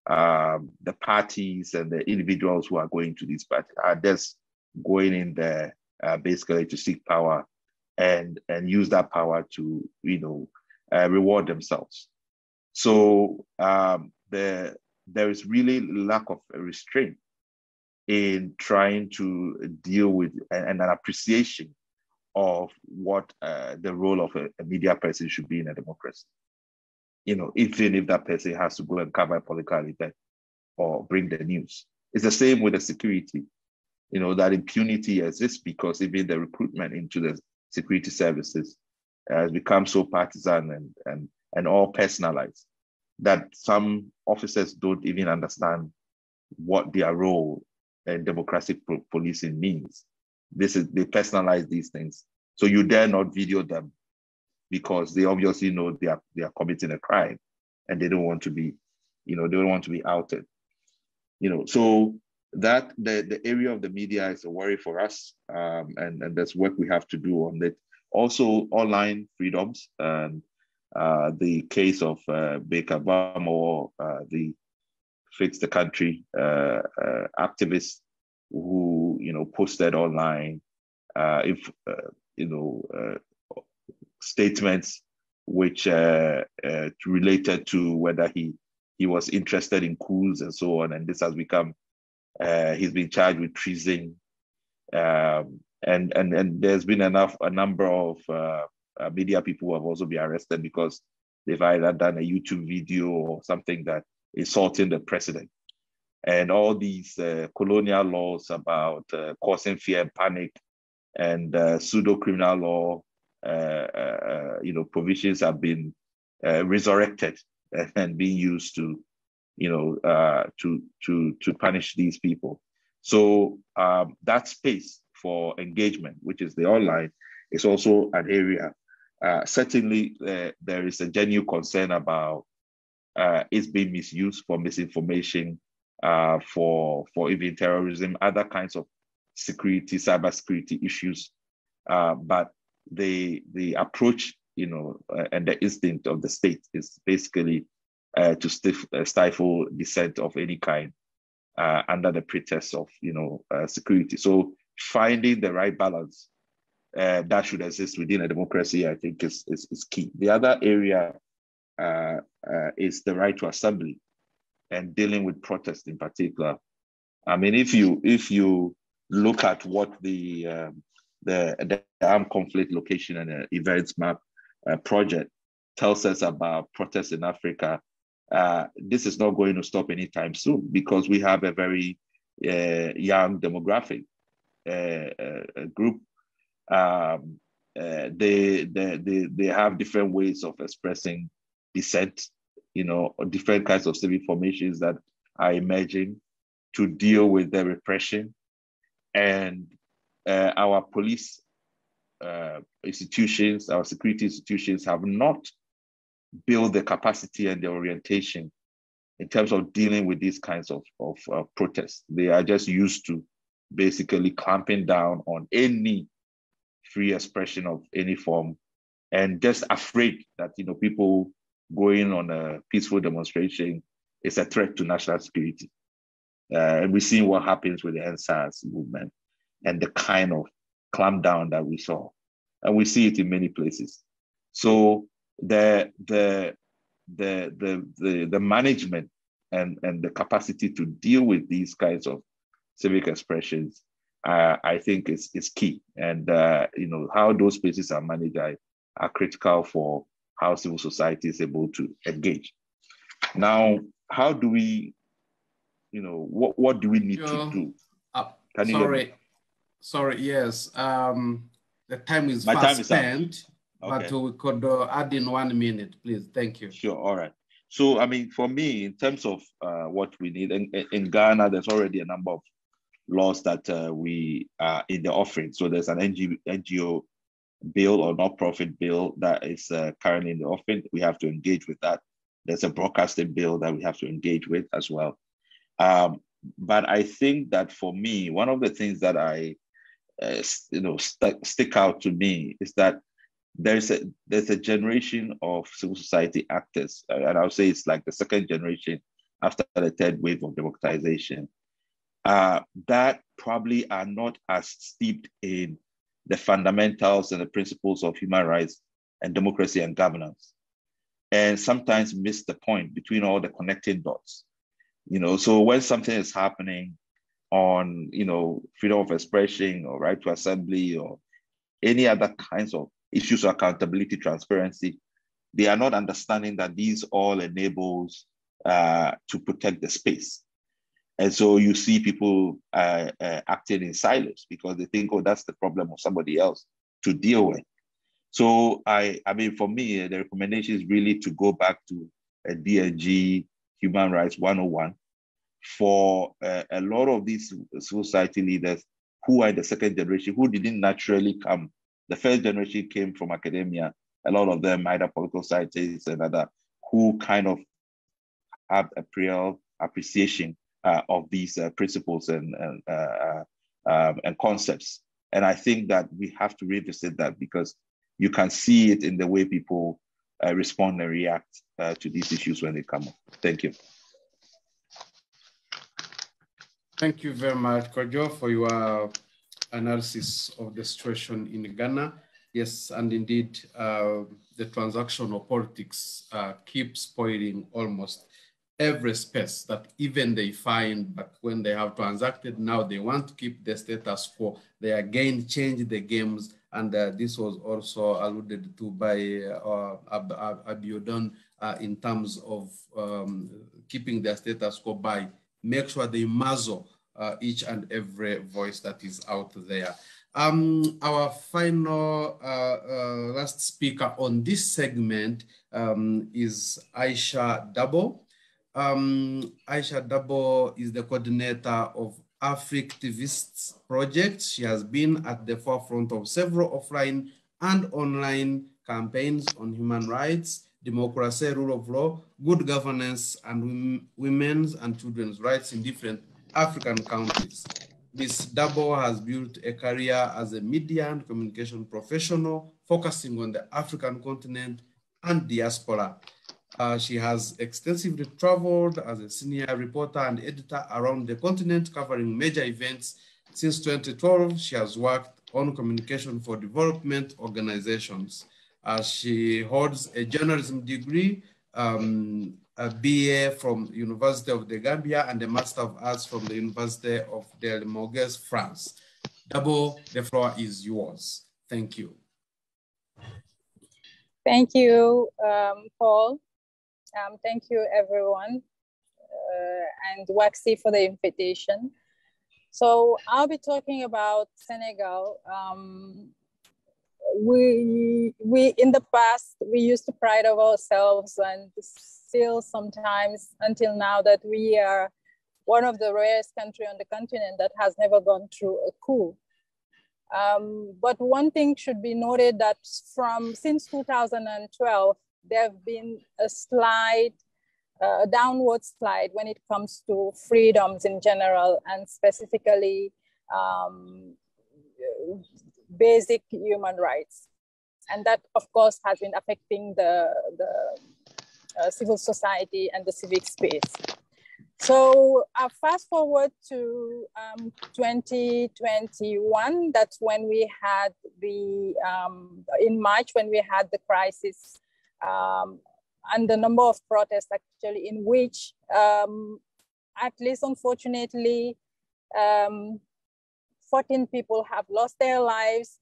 Um, the parties and the individuals who are going to these parties are just going in there uh, basically to seek power and and use that power to you know uh, reward themselves. So um, the there is really lack of restraint in trying to deal with and, an appreciation of what uh, the role of a, a, media person should be in a democracy. You know, even if that person has to go and cover a political event or bring the news. It's the same with the security. You know, that impunity exists because even the recruitment into the security services has become so partisan and, and, and all personalized that some officers don't even understand what their role in democratic policing means this is they personalize these things. So you dare not video them because they obviously know they are they are committing a crime and they don't want to be, you know, they don't want to be outed. You know, so that the, the area of the media is a worry for us. Um, and, and there's work we have to do on it. Also online freedoms and uh, the case of uh, Barker-Vormawor, uh, the Fix the Country uh, uh, activist who you know posted online uh, if uh, you know uh, statements which uh, uh, related to whether he he was interested in coups and so on, and this has become uh, he's been charged with treason, um, and and and there's been enough a number of media people who have also been arrested because they've either done a YouTube video or something that insulting the president. and all these uh, colonial laws about uh, causing fear and panic and uh, pseudo criminal law, uh, uh, you know, provisions have been uh, resurrected [LAUGHS] and being used to, you know, to to to punish these people. So um, that space for engagement, which is the online, is also an area. certainly, there is a genuine concern about uh, being misused for misinformation, uh, for for even terrorism, other kinds of security, cybersecurity issues. Uh, but the the approach, you know, uh, and the instinct of the state is basically uh, to stif- uh, stifle dissent of any kind under the pretext of you know security. So finding the right balance that should exist within a democracy, I think, is, is, is key. The other area uh, uh, is the right to assembly and dealing with protest in particular. I mean, if you if you look at what the um, the, the armed conflict location and uh, events map uh, project tells us about protests in Africa, uh, this is not going to stop anytime soon because we have a very uh, young demographic group. Um, they, they, they, they have different ways of expressing dissent, you know, different kinds of civil formations that are emerging to deal with the repression. And uh, our police uh, institutions, our security institutions have not built the capacity and the orientation in terms of dealing with these kinds of, of uh, protests. They are just used to basically clamping down on any free expression of any form and just afraid that you know people going on a peaceful demonstration is a threat to national security. Uh, and we've seen what happens with the EndSARS movement and the kind of clampdown that we saw. And we see it in many places. So the the the the the, the management and, and the capacity to deal with these kinds of civic expressions, uh, I think is, is key. And uh, you know how those spaces are managed are, are critical for how civil society is able to engage. Now, how do we, you know, what, what do we need to do? Uh, sorry, sorry, yes. Um, the time is My fast time is spent, okay. but we could uh, add in one minute, please. Thank you. Sure, all right. So, I mean, for me, in terms of uh, what we need, in, in Ghana, there's already a number of laws that uh, we are in the offering. So there's an NGO, NGO bill or not-profit bill that is uh, currently in the offing. We have to engage with that. There's a broadcasting bill that we have to engage with as well. Um, but I think that for me, one of the things that I, uh, you know, st- stick out to me is that there's a there's a generation of civil society actors, uh, and I'll say it's like the second generation after the third wave of democratization, uh, that probably are not as steeped in the fundamentals and the principles of human rights and democracy and governance and sometimes miss the point between all the connecting dots. You know so when something is happening on you know freedom of expression or right to assembly or any other kinds of issues of accountability transparency they are not understanding that these all enables uh, to protect the space and so you see people uh, uh, acting in silos because they think, oh, that's the problem of somebody else to deal with. So I, I mean, for me, the recommendation is really to go back to a DNG Human Rights 101 for uh, a lot of these society leaders who are in the second generation, who didn't naturally come. The first generation came from academia. A lot of them either political scientists and other who kind of have a real appreciation uh, of these uh, principles and and, uh, um, and concepts. And I think that we have to revisit that because you can see it in the way people respond and react to these issues when they come up. Thank you. Thank you very much, Kojo, for your analysis of the situation in Ghana. Yes, and indeed, uh, the transactional politics uh, keep spoiling almost every space that even they find, but when they have transacted, now they want to keep the status quo. They again change the games. And uh, this was also alluded to by uh, Ab Abiodun uh, in terms of um, keeping their status quo by make sure they muzzle uh, each and every voice that is out there. Um, our final uh, uh, last speaker on this segment um, is Aisha Dabo. Um, Aisha Dabo is the coordinator of AfricTivistes project. She has been at the forefront of several offline and online campaigns on human rights, democracy, rule of law, good governance, and women's and children's rights in different African countries. Ms. Dabo has built a career as a media and communication professional, focusing on the African continent and diaspora. Uh, she has extensively traveled as a senior reporter and editor around the continent, covering major events. Since 2012, she has worked on communication for development organizations. Uh, she holds a journalism degree, um, a BA from University of the Gambia and a Master of Arts from the University of Del Mogues, France. Dabo, the floor is yours. Thank you. Thank you, um, Paul. Um, thank you, everyone, uh, and WACSI for the invitation. So I'll be talking about Senegal. Um, we, we, in the past, we used to pride of ourselves and still sometimes until now that we are one of the rarest country on the continent that has never gone through a coup. Um, but one thing should be noted that from since 2012, there have been a slide a downward slide when it comes to freedoms in general and specifically um, basic human rights. And that, of course, has been affecting the, the uh, civil society and the civic space. So uh, fast forward to um, 2021, that's when we had the, um, in March, when we had the crisis um, and the number of protests actually in which um, at least unfortunately um, 14 people have lost their lives.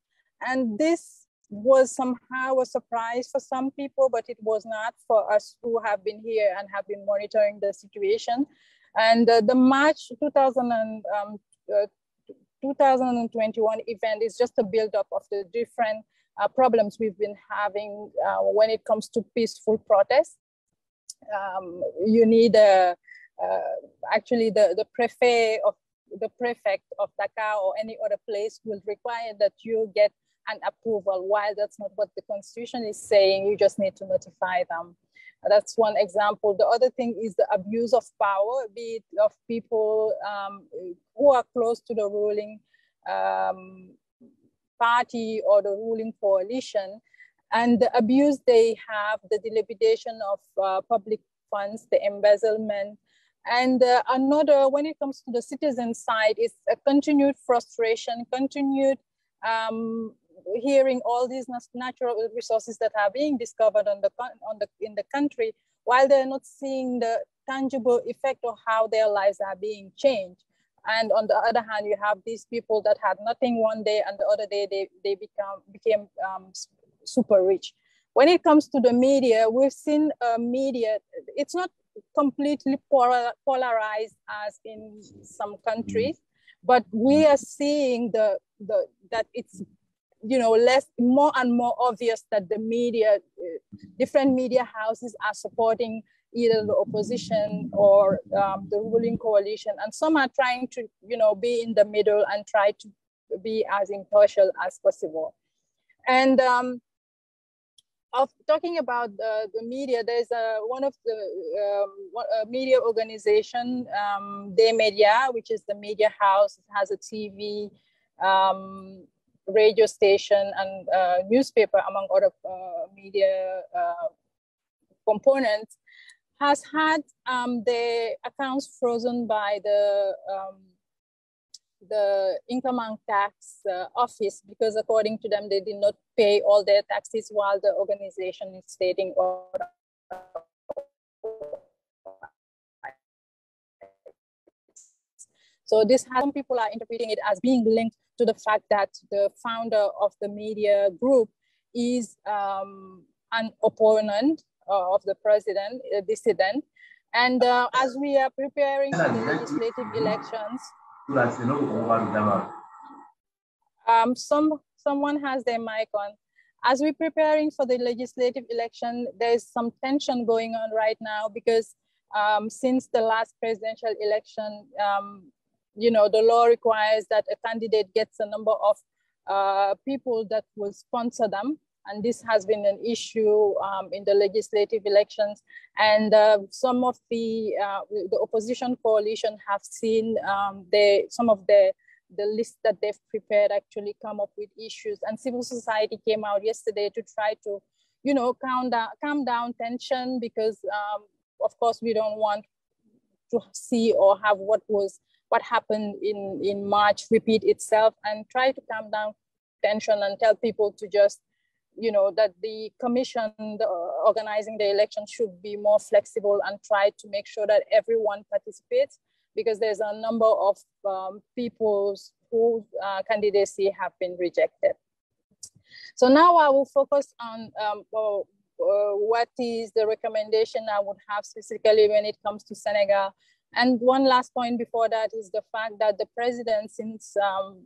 And this was somehow a surprise for some people but it was not for us who have been here and have been monitoring the situation. And uh, the march 2000 and, um, uh, 2021 event is just a build-up of the different uh, problems we've been having uh, when it comes to peaceful protests. Um, you need a, uh, actually the, the prefect of the prefect of Dakar or any other place will require that you get an approval. While that's not what the constitution is saying, you just need to notify them. That's one example. The other thing is the abuse of power, be it of people um, who are close to the ruling um, party or the ruling coalition and the abuse they have, the dilapidation of uh, public funds, the embezzlement. And uh, another, when it comes to the citizen side, is a continued frustration, continued um, hearing all these natural resources that are being discovered on the, on the, in the country, while they're not seeing the tangible effect of how their lives are being changed. And on the other hand, you have these people that had nothing one day and the other day they, they become, became um, super rich. When it comes to the media, we've seen uh, media, it's not completely polarized as in some countries, but we are seeing the, the that it's you know less more and more obvious that the media uh, different media houses are supporting either the opposition or um, the ruling coalition. And some are trying to, you know, be in the middle and try to be as impartial as possible. And um, of talking about the, the media, there's a, one of the um, media organization, um, D-Media, which is the media house. It has a TV, um, radio station, and uh, newspaper, among other uh, media uh, components has had um, the accounts frozen by the um, the income and tax uh, office because according to them they did not pay all their taxes while the organization is stating so this has, some people are interpreting it as being linked to the fact that the founder of the media group is um, an opponent of the president, a dissident. And uh, as we are preparing for the legislative elections, um, some someone has their mic on. As we're preparing for the legislative election, there's some tension going on right now because um, since the last presidential election, um, you know, the law requires that a candidate gets a number of uh, people that will sponsor them. And this has been an issue um, in the legislative elections. And uh, some of the, uh, the opposition coalition have seen um, the, some of the, the list that they've prepared actually come up with issues. And civil society came out yesterday to try to, you know, calm down, calm down tension because um, of course we don't want to see or have what was what happened in, in March repeat itself and try to calm down tension and tell people to just, you know, that the commission the, organizing the election should be more flexible and try to make sure that everyone participates because there's a number of um, people whose uh, candidacy have been rejected. So now I will focus on um, well, uh, what is the recommendation I would have specifically when it comes to Senegal and one last point before that is the fact that the president, since um,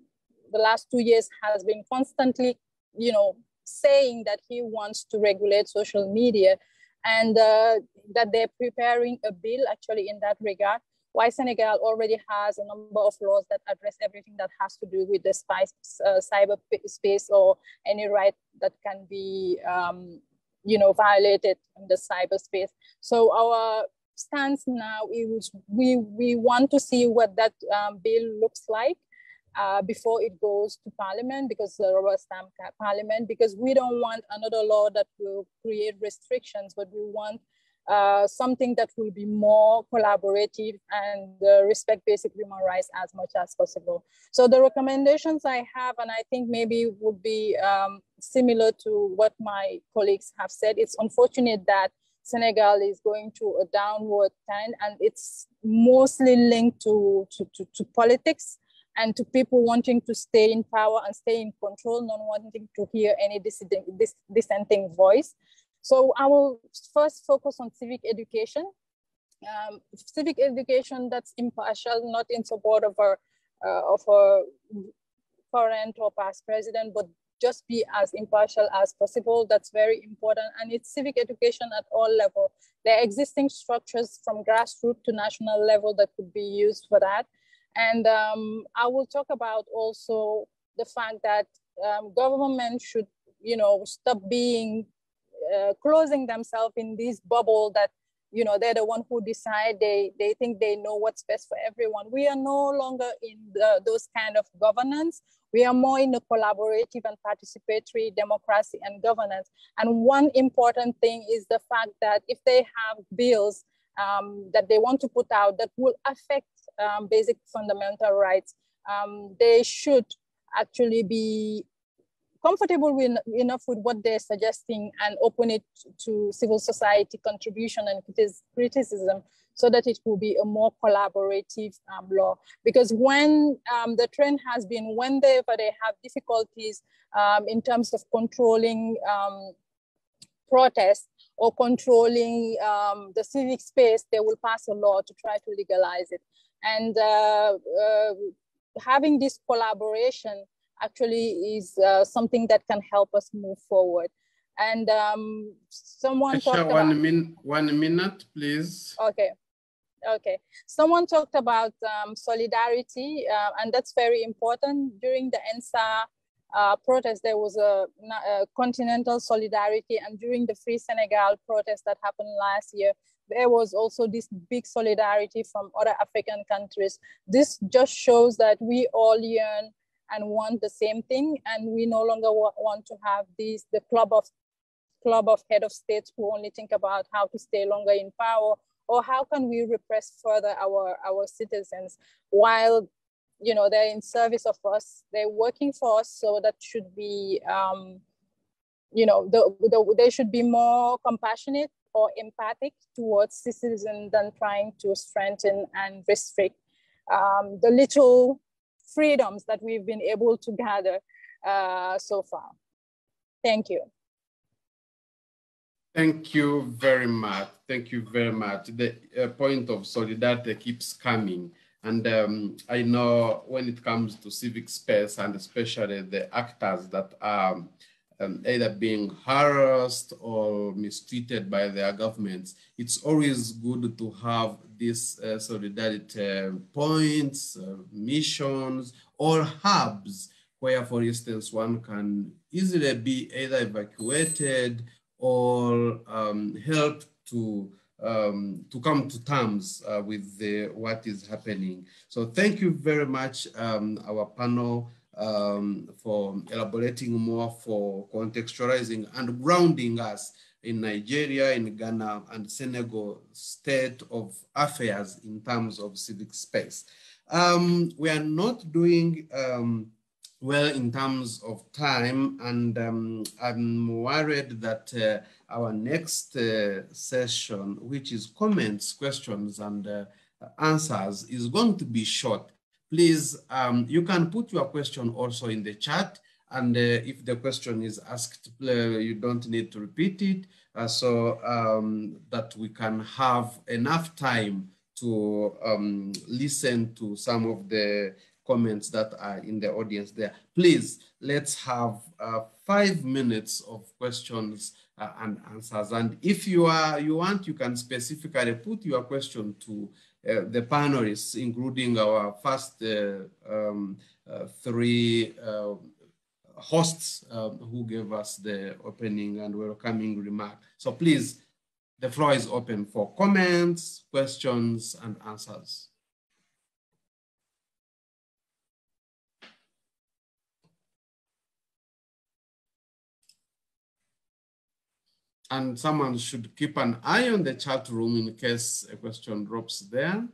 the last two years, has been constantly, you know, saying that he wants to regulate social media, and uh, that they're preparing a bill actually in that regard. Why Senegal already has a number of laws that address everything that has to do with the spice, uh, cyber space or any right that can be, um, you know, violated in the cyberspace. So our stance now is we, we want to see what that um, bill looks like uh, before it goes to parliament because the rubber stamp parliament because we don't want another law that will create restrictions but we want uh, something that will be more collaborative and uh, respect basic human rights as much as possible. So the recommendations I have, and I think maybe would be um, similar to what my colleagues have said. It's unfortunate that Senegal is going through a downward trend and it's mostly linked to, to, to, to, politics and to people wanting to stay in power and stay in control, not wanting to hear any dissident, dis, dissenting voice. So I will first focus on civic education. Um, civic education that's impartial, not in support of a, uh, of a current or past president, but just be as impartial as possible. That's very important. And it's civic education at all level. There are existing structures from grassroots to national level that could be used for that. And um, I will talk about also the fact that um, government should, you know, stop being uh, closing themselves in this bubble that you know they're the one who decide they they think they know what's best for everyone. We are no longer in the, those kind of governance. We are more in a collaborative and participatory democracy and governance. And one important thing is the fact that if they have bills um, that they want to put out that will affect um, basic fundamental rights um, they should actually be comfortable with, enough with what they're suggesting and open it to civil society contribution and criticism so that it will be a more collaborative um, law. Because when um, the trend has been, whenever they have difficulties um, in terms of controlling um, protests or controlling um, the civic space, they will pass a law to try to legalize it. And uh, uh, having this collaboration actually is uh, something that can help us move forward. And um, someone Asha, talked one about- min one minute, please. Okay. Okay. Someone talked about um, solidarity, uh, and that's very important. During the EndSARS uh, protest, there was a, a, continental solidarity, and during the Free Senegal protest that happened last year, there was also this big solidarity from other African countries. This just shows that we all yearn and want the same thing and we no longer want to have these the club of club of head of states who only think about how to stay longer in power or how can we repress further our our citizens while you know they're in service of us they're working for us so that should be um, you know the, the, they should be more compassionate or empathic towards citizens than trying to strengthen and restrict um, the little freedoms that we've been able to gather uh, so far. Thank you. Thank you very much. Thank you very much. The uh, point of solidarity keeps coming. And um, I know when it comes to civic space and especially the actors that are um, either being harassed or mistreated by their governments, it's always good to have these uh, solidarity points, uh, missions, or hubs where, for instance, one can easily be either evacuated or um, help to um, to come to terms uh, with the, what is happening. So thank you very much, um, our panel, um, for elaborating more, for contextualizing and grounding us in Nigeria, in Ghana, and Senegal state of affairs in terms of civic space. Um, we are not doing um, well in terms of time, and um, I'm worried that uh, our next uh, session, which is comments, questions, and uh, answers, is going to be short. Please, um, you can put your question also in the chat, and uh, if the question is asked, uh, you don't need to repeat it, uh, so um, that we can have enough time to um, listen to some of the comments that are in the audience there. Please, let's have uh, five minutes of questions uh, and answers. And if you are you want, you can specifically put your question to uh, the panelists, including our first uh, um, uh, three hosts um, who gave us the opening and welcoming remark. So please, the floor is open for comments, questions, and answers. And someone should keep an eye on the chat room in case a question drops there.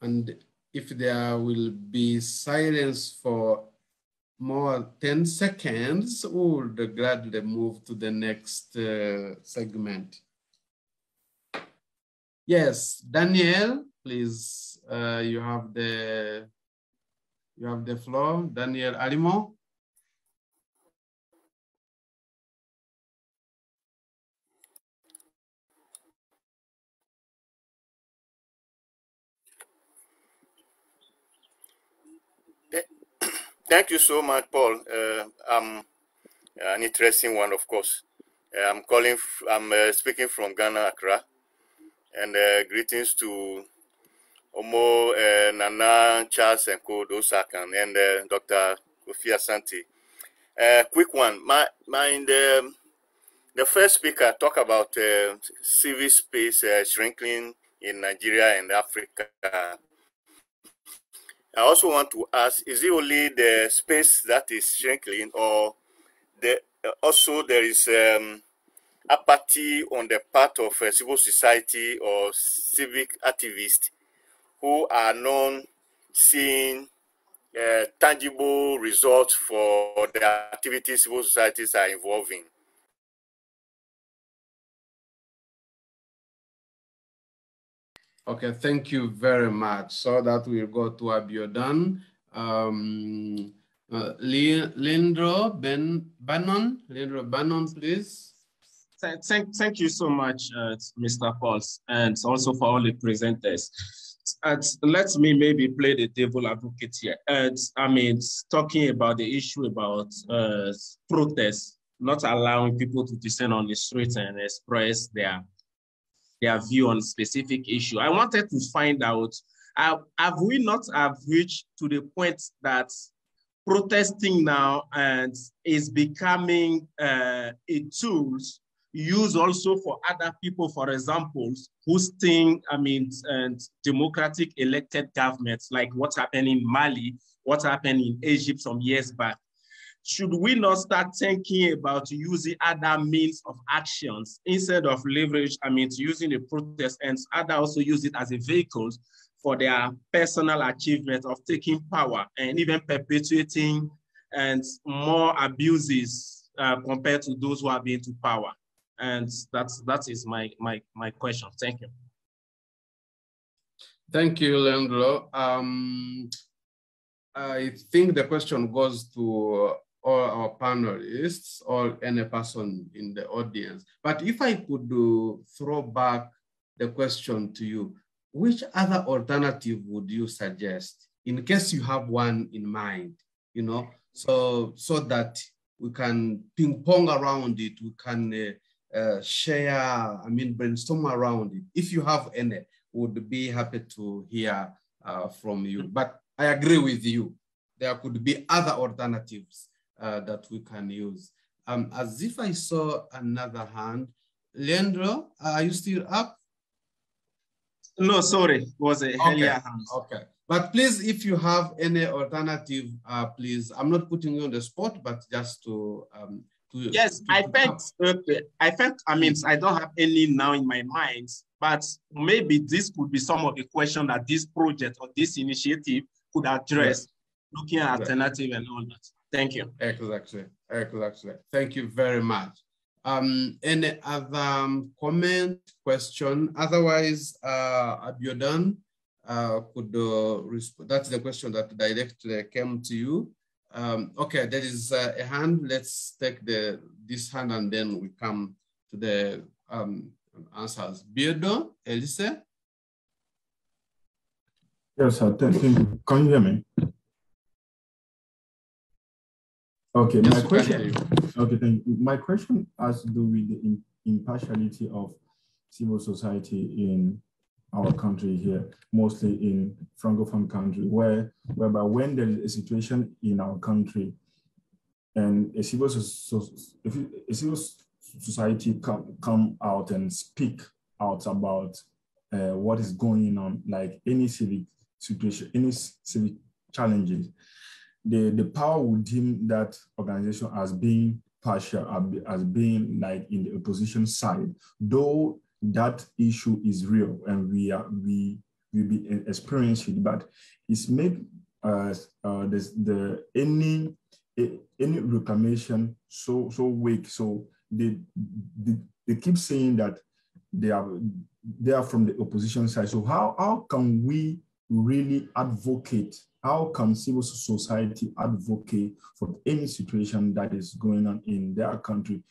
And if there will be silence for more 10 seconds, we would gladly move to the next uh, segment. Yes, Daniel, please, uh, you have the you have the floor, Daniel Alimo. Thank you so much, Paul. Uh, I'm an interesting one, of course. Uh, I'm calling. I'm uh, speaking from Ghana, Accra, and uh, greetings to Omo uh, Nana Charles and Co. Dosakan and uh, Dr. Kofi Asante. Uh, quick one. My, my the, the first speaker talk about uh, civil space uh, shrinking in Nigeria and Africa. I also want to ask: Is it only the space that is shrinking, or the, also there is um, apathy on the part of uh, civil society or civic activists who are known seeing uh, tangible results for the activities civil societies are involving. Okay, thank you very much. So that we'll go to Abiodun. Um, uh, Lindro Ben Bannon, Lindro Bannon, please. Thank, thank you so much, uh, Mr. Pauls, and also for all the presenters and let me maybe play the devil advocate here. And I mean, talking about the issue about uh, protests, not allowing people to descend on the streets and express their their view on specific issue. I wanted to find out, have, have we not have reached to the point that protesting now and is becoming uh, a tool used also for other people, for example, hosting, I mean, and democratic elected governments, like what happened in Mali, what happened in Egypt some years back. Should we not start thinking about using other means of actions instead of leverage, I mean, using the protest and other also use it as a vehicle for their personal achievement of taking power and even perpetuating and more abuses uh, compared to those who have been to power? And that's that is my my my question. Thank you. Thank you, Leandro. Um, I think the question goes to all our panelists or any person in the audience. But if I could uh, throw back the question to you, which other alternative would you suggest in case you have one in mind, you know, so, so that we can ping pong around it, we can uh, uh, share, I mean, brainstorm around it. If you have any, would be happy to hear uh, from you. But I agree with you. There could be other alternatives uh, that we can use. Um, as if I saw another hand. Leandro, are you still up? No, sorry, it was a okay. hand. Okay. But please, if you have any alternative, uh, please, I'm not putting you on the spot, but just to, um, to yes, to, I felt, okay. I felt, I mean, I don't have any now in my mind, but maybe this could be some of the question that this project or this initiative could address, yes. looking at exactly. alternative and all that. Thank you. Exactly, exactly. Thank you very much. Um, any other um, comment, question? Otherwise, uh, Abiodun, uh, could uh, that's the question that directly came to you. Um, okay, there is uh, a hand. Let's take the this hand and then we come to the um, answers. Beardo, Elise? Yes, sir. Thank you. Can you hear me? Okay, yes, my question. Okay, thank you. My question has to do with the impartiality of civil society in our country here, mostly in francophone country, where whereby when there is a situation in our country, and a civil so, a civil society come come out and speak out about uh, what is going on, like any civic situation, any civic challenges, the the power would deem that organization as being partial, as being like in the opposition side, though that issue is real and we are we will be experiencing it, but it's made uh, uh, the any any reclamation so so weak. So they, they they keep saying that they are they are from the opposition side. So how how can we really advocate? How can civil society advocate for any situation that is going on in their country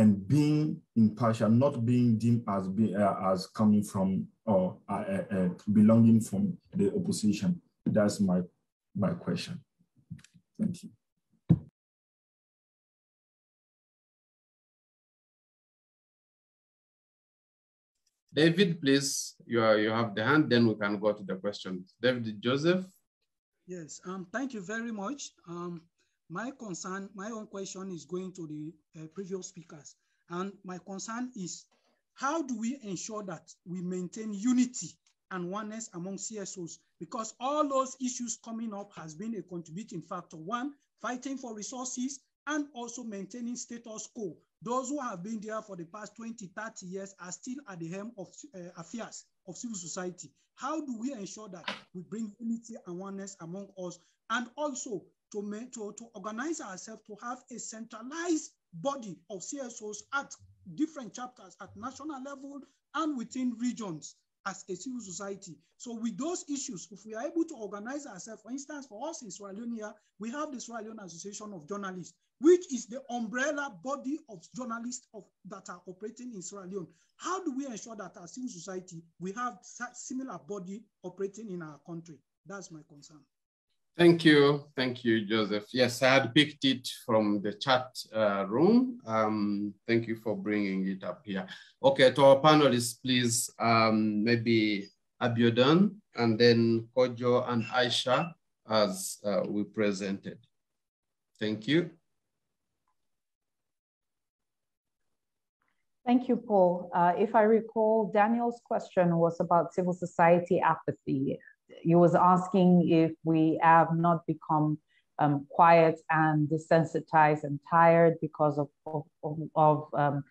and being impartial, not being deemed as be, uh, as coming from or uh, uh, uh, belonging from the opposition. That's my my question. Thank you. David, please, you, are, you have the hand, then we can go to the question. David Joseph. Yes, um, thank you very much. Um, my concern, my own question is going to the uh, previous speakers. And my concern is how do we ensure that we maintain unity and oneness among CSOs? Because all those issues coming up has been a contributing factor. One, fighting for resources and also maintaining status quo. Those who have been there for the past 20, 30 years are still at the helm of uh, affairs of civil society. How do we ensure that we bring unity and oneness among us? And also to, to, to organize ourselves to have a centralized body of CSOs at different chapters at national level and within regions as a civil society. So with those issues, if we are able to organize ourselves, for instance, for us in Sierra Leone we have the Sierra Leone Association of Journalists, which is the umbrella body of journalists of, that are operating in Sierra Leone. How do we ensure that as civil society, we have a similar body operating in our country? That's my concern. Thank you. Thank you, Joseph. Yes, I had picked it from the chat uh, room. Um, thank you for bringing it up here. Okay, to our panelists, please, um, maybe Abiodun and then Kojo and Aisha as uh, we presented. Thank you. Thank you, Paul. Uh, if I recall, Daniel's question was about civil society apathy he was asking if we have not become um, quiet and desensitized and tired because of, of, of, of um,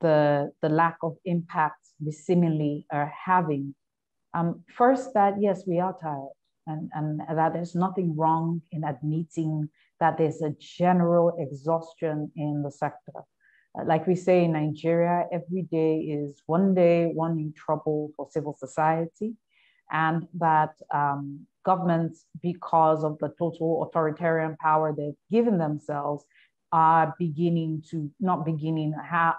the, the lack of impact we seemingly are having. Um, first, that yes, we are tired, and, and that there's nothing wrong in admitting that there's a general exhaustion in the sector. Uh, like we say in Nigeria, every day is one day, one in trouble for civil society and that um, governments, because of the total authoritarian power they've given themselves, are beginning to, not beginning,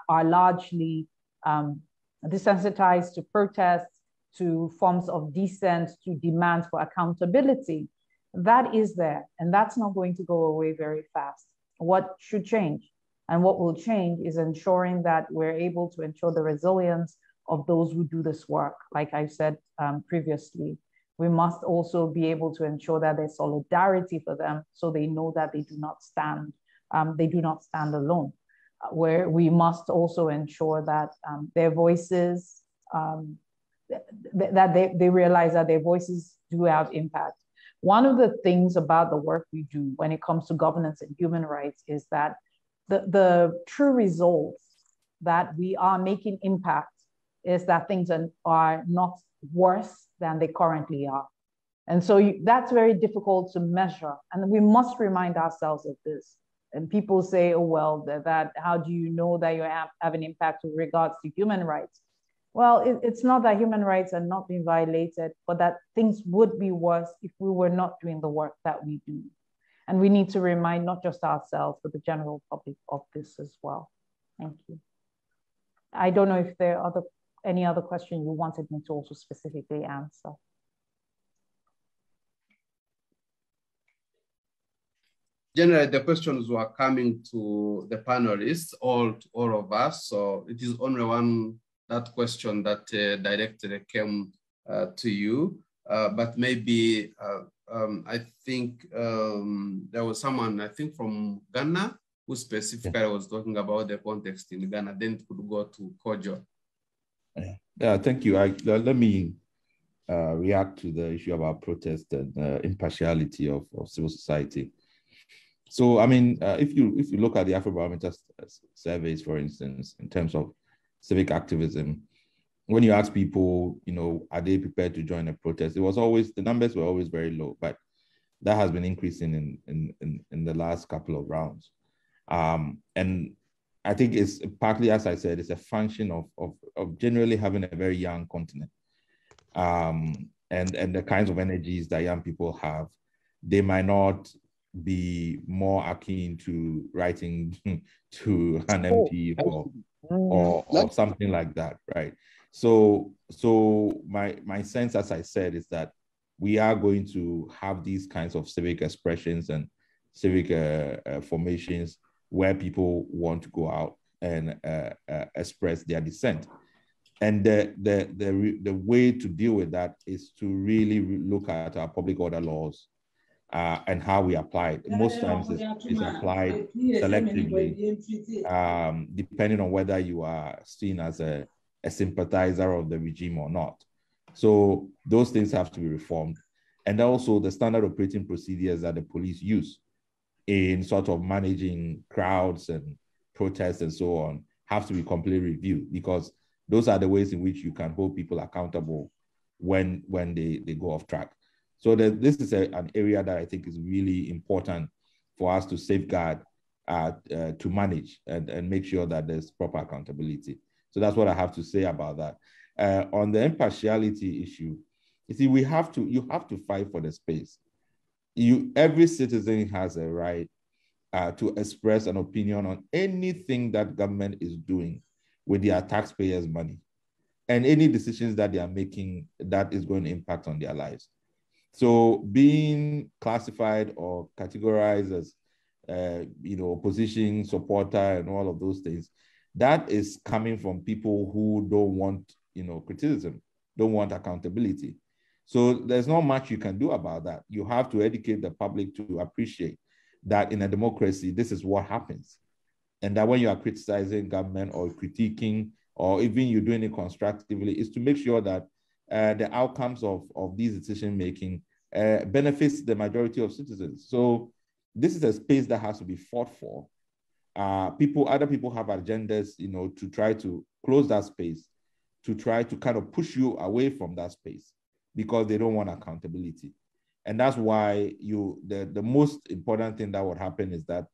are largely um, desensitized to protests, to forms of dissent, to demands for accountability. That is there, and that's not going to go away very fast. What should change? And what will change is ensuring that we're able to ensure the resilience of those who do this work. Like I said um, previously, we must also be able to ensure that there's solidarity for them so they know that they do not stand, um, they do not stand alone. Uh, where we must also ensure that um, their voices, um, th that they, they realize that their voices do have impact. One of the things about the work we do when it comes to governance and human rights is that the, the true results that we are making impact is that things are, are not worse than they currently are. And so you, that's very difficult to measure. And we must remind ourselves of this. And people say, oh, well, that, that how do you know that you have, have an impact with regards to human rights? Well, it, it's not that human rights are not being violated, but that things would be worse if we were not doing the work that we do. And we need to remind not just ourselves, but the general public of this as well. Thank you. I don't know if there are other, any other question you wanted me to also specifically answer. Generally, the questions were coming to the panelists, all to all of us. So it is only one that question that uh, directly came uh, to you, uh, but maybe uh, um, I think um, there was someone, I think from Ghana, who specifically was talking about the context in Ghana. Then it could go to Kojo. Yeah, thank you. I, let me uh, react to the issue about protest and uh, impartiality of, of civil society. So, I mean, uh, if you if you look at the Afrobarometer surveys, for instance, in terms of civic activism, when you ask people, you know, are they prepared to join a protest? It was always the numbers were always very low, but that has been increasing in in in, in the last couple of rounds. Um, and I think it's partly, as I said, it's a function of of, of generally having a very young continent. Um, and and the kinds of energies that young people have, they might not be more akin to writing [LAUGHS] to an MP or, or, or something like that, right? So, so my my sense, as I said, is that we are going to have these kinds of civic expressions and civic uh, uh, formations where people want to go out and uh, uh express their dissent. And the, the, the, the way to deal with that is to really look at our public order laws uh, and how we apply it. Most times it's, it's applied selectively, um, depending on whether you are seen as a a sympathizer of the regime or not. So those things have to be reformed. And also the standard operating procedures that the police use in sort of managing crowds and protests and so on have to be completely reviewed because those are the ways in which you can hold people accountable when when they, they go off track. So the, this is a, an area that I think is really important for us to safeguard, uh, uh, to manage and, and make sure that there's proper accountability. So that's what I have to say about that. Uh, on the impartiality issue, you see, we have to, you have to fight for the space. You, every citizen has a right uh, to express an opinion on anything that government is doing with their taxpayers' money and any decisions that they are making that is going to impact on their lives. So being classified or categorized as, uh, you know, opposition supporter and all of those things that is coming from people who don't want, you know, criticism, don't want accountability. So there's not much you can do about that. You have to educate the public to appreciate that in a democracy, this is what happens. And that when you are criticizing government or critiquing, or even you're doing it constructively, is to make sure that uh, the outcomes of, of these decision making uh, benefits the majority of citizens. So this is a space that has to be fought for uh, people, other people have agendas, you know, to try to close that space, to try to kind of push you away from that space because they don't want accountability. And that's why you the, the most important thing that would happen is that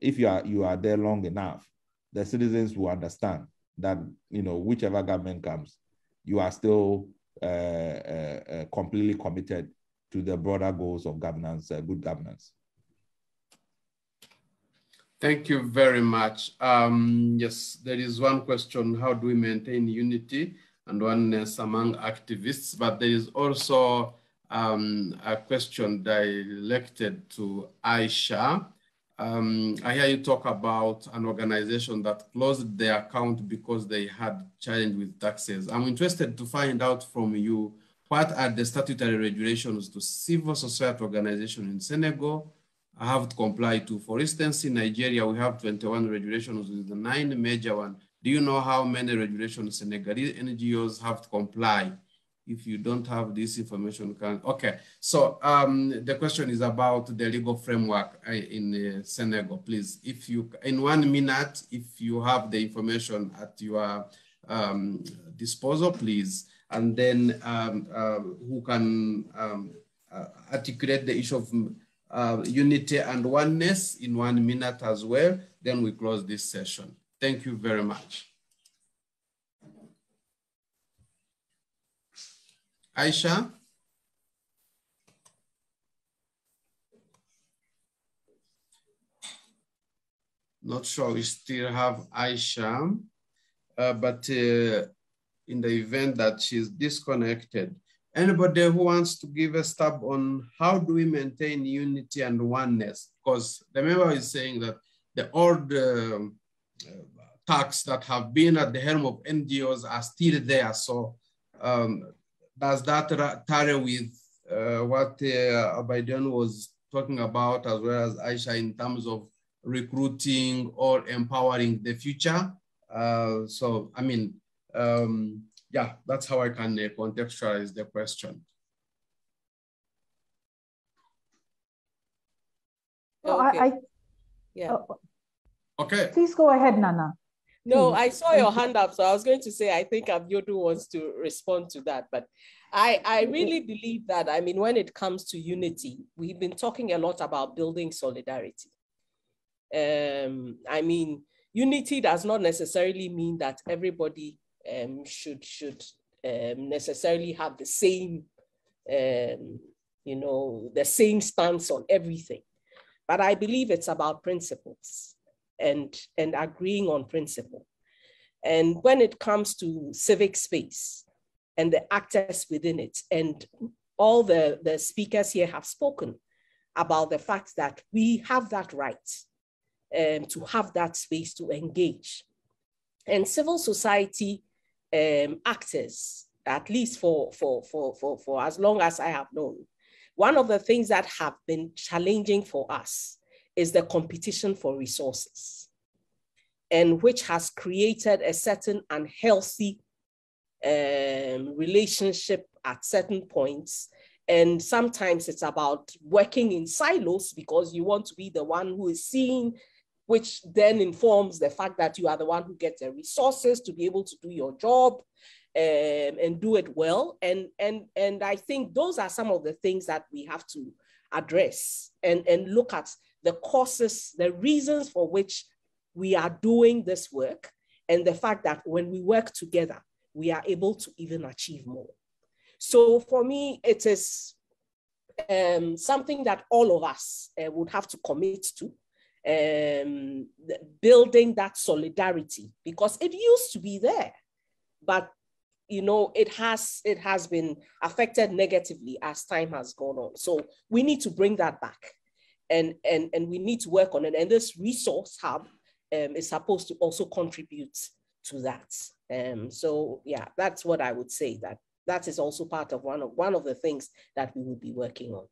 if you are you are there long enough, the citizens will understand that you know whichever government comes, you are still uh, uh, uh completely committed to the broader goals of governance, uh, good governance. Thank you very much. Um, yes, there is one question, how do we maintain unity and oneness among activists? But there is also um, a question directed to Aisha. Um, I hear you talk about an organization that closed their account because they had challenge with taxes. I'm interested to find out from you, what are the statutory regulations to civil society organization in Senegal have to comply to? For instance, in Nigeria, we have 21 regulations with the nine major one. Do you know how many regulations Senegalese NGOs have to comply if you don't have this information, can okay. So um, the question is about the legal framework uh, in uh, Senegal. Please, if you in one minute, if you have the information at your um, disposal, please, and then um, uh, who can um, uh, articulate the issue of uh, unity and oneness in one minute as well. Then we close this session. Thank you very much. Aisha? Not sure we still have Aisha, uh, but uh, in the event that she's disconnected, anybody who wants to give a stab on how do we maintain unity and oneness? Because the member is saying that the old uh, tax that have been at the helm of NGOs are still there. So um, does that tally with uh, what uh, Abiodun was talking about as well as Aisha in terms of recruiting or empowering the future? Uh, so, I mean, um, yeah, that's how I can uh, contextualize the question. okay. I, I, yeah. Okay. Please go ahead, Nana. No, I saw your hand up, so I was going to say I think Abiodun wants to respond to that, but I, I really believe that, I mean, when it comes to unity, we've been talking a lot about building solidarity. Um, I mean, unity does not necessarily mean that everybody um, should, should um, necessarily have the same, um, you know, the same stance on everything. But I believe it's about principles and, and agreeing on principle. And when it comes to civic space and the actors within it, and all the, the speakers here have spoken about the fact that we have that right um, to have that space to engage. And civil society um, actors, at least for, for, for, for, for as long as I have known, one of the things that have been challenging for us is the competition for resources and which has created a certain unhealthy um, relationship at certain points. And sometimes it's about working in silos because you want to be the one who is seen, which then informs the fact that you are the one who gets the resources to be able to do your job um, and do it well. And, and, and I think those are some of the things that we have to address and, and look at the causes, the reasons for which we are doing this work and the fact that when we work together, we are able to even achieve more. So for me, it is um, something that all of us uh, would have to commit to, um, building that solidarity because it used to be there, but you know it has it has been affected negatively as time has gone on. So we need to bring that back, and and and we need to work on it. And this resource hub um, is supposed to also contribute to that. Um, so yeah, that's what I would say that that is also part of one of one of the things that we will be working on.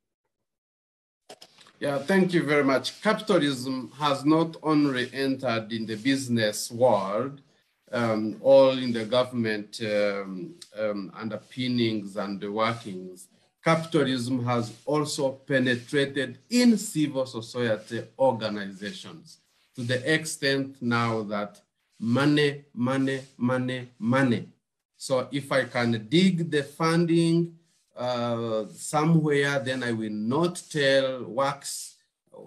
Yeah, thank you very much. Capitalism has not only entered in the business world, um, all in the government um, um, underpinnings and the workings. Capitalism has also penetrated in civil society organizations to the extent now that money, money, money, money. So if I can dig the funding uh, somewhere, then I will not tell works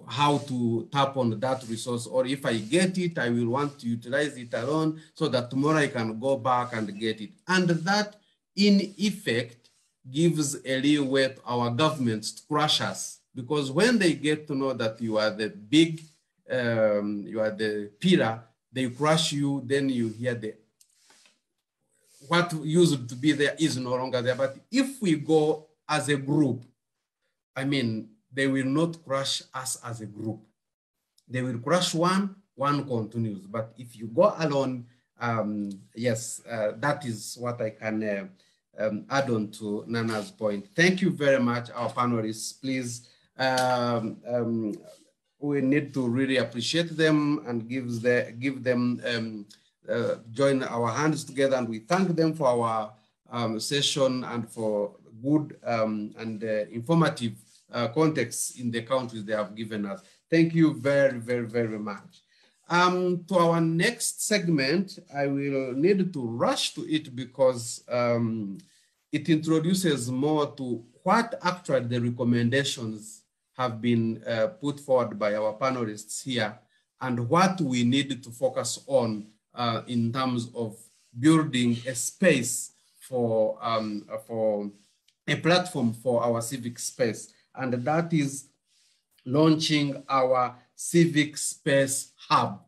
how to tap on that resource. Or if I get it, I will want to utilize it alone so that tomorrow I can go back and get it. And that in effect gives a leeway to our governments to crush us because when they get to know that you are the big, um, you are the pillar, they crush you, then you hear the what used to be there is no longer there. But if we go as a group, I mean, they will not crush us as a group. They will crush one, one continues. But if you go alone, um, yes, uh, that is what I can uh, um, add on to Nana's point. Thank you very much, our panelists. Please, um, um we need to really appreciate them and give, the, give them um, uh, join our hands together and we thank them for our um, session and for good um, and uh, informative uh, context in the countries they have given us. Thank you very, very, very much. Um, to our next segment, I will need to rush to it because um, it introduces more to what actually the recommendations have been uh, put forward by our panelists here and what we need to focus on uh, in terms of building a space for, um, for a platform for our civic space. And that is launching our civic space hub.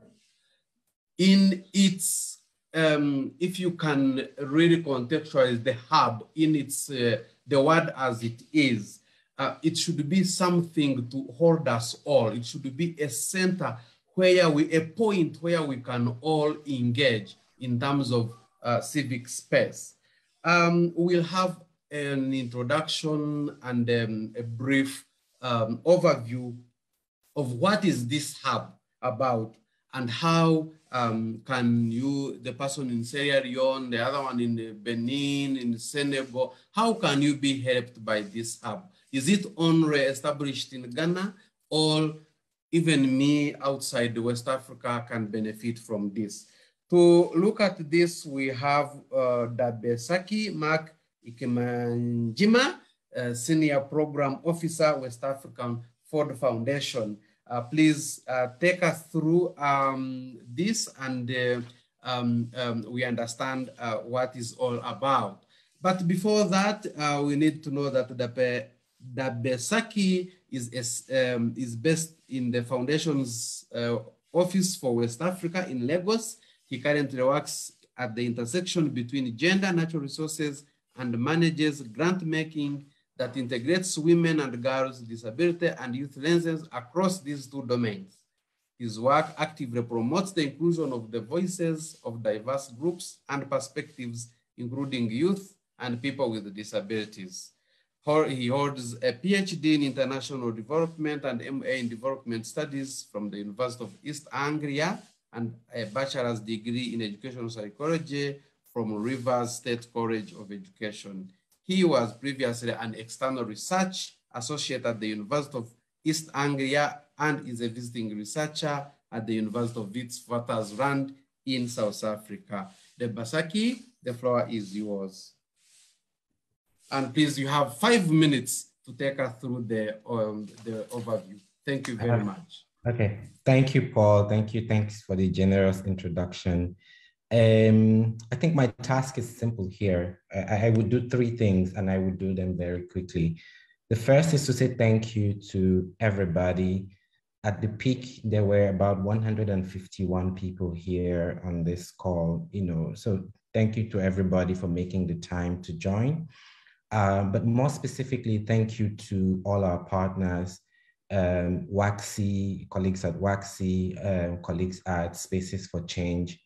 In its, um, if you can really contextualize the hub in its, uh, the word as it is, uh, it should be something to hold us all. It should be a center where we, a point where we can all engage in terms of uh, civic space. Um, we'll have an introduction and um, a brief um, overview of what is this hub about and how um, can you, the person in Sierra Leone, the other one in Benin, in Senegal, how can you be helped by this hub? Is it only established in Ghana or even me outside West Africa can benefit from this. To look at this, we have uh, Dabesaki Mark Ikemanjima, uh, Senior Program Officer, West African Ford Foundation. Uh, please uh, take us through um, this and uh, um, um, we understand uh, what is all about. But before that, uh, we need to know that the Dabesaki is, um, is based in the foundation's uh, office for West Africa in Lagos. He currently works at the intersection between gender, natural resources, and manages grant making that integrates women and girls, disability, and youth lenses across these two domains. His work actively promotes the inclusion of the voices of diverse groups and perspectives, including youth and people with disabilities. He holds a PhD in International Development and MA in Development Studies from the University of East Anglia and a bachelor's degree in Educational Psychology from Rivers State College of Education. He was previously an external research associate at the University of East Anglia and is a visiting researcher at the University of Witwatersrand in South Africa. Dabesaki, the floor is yours. And please, you have five minutes to take us through the, um, the overview. Thank you very much. Okay, thank you, Paul. Thank you. Thanks for the generous introduction. Um, I think my task is simple here. I, I would do three things and I would do them very quickly. The first is to say thank you to everybody. At the peak, there were about 151 people here on this call, you know, so thank you to everybody for making the time to join. Uh, but more specifically, thank you to all our partners, um, WACSI, colleagues at WACSI, um, colleagues at Spaces for Change,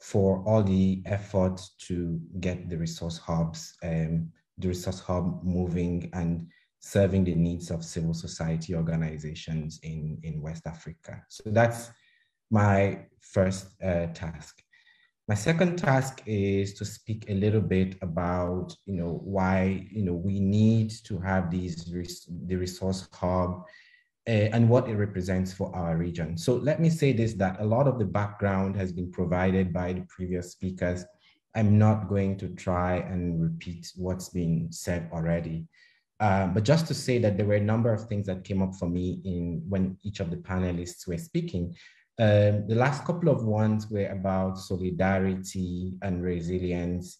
for all the effort to get the resource hubs, um, the resource hub moving and serving the needs of civil society organizations in, in West Africa. So that's my first uh, task. My second task is to speak a little bit about, you know, why, you know, we need to have these, the resource hub and what it represents for our region. So let me say this, that a lot of the background has been provided by the previous speakers. I'm not going to try and repeat what's been said already. Uh, but just to say that there were a number of things that came up for me in when each of the panelists were speaking. Um, the last couple of ones were about solidarity and resilience.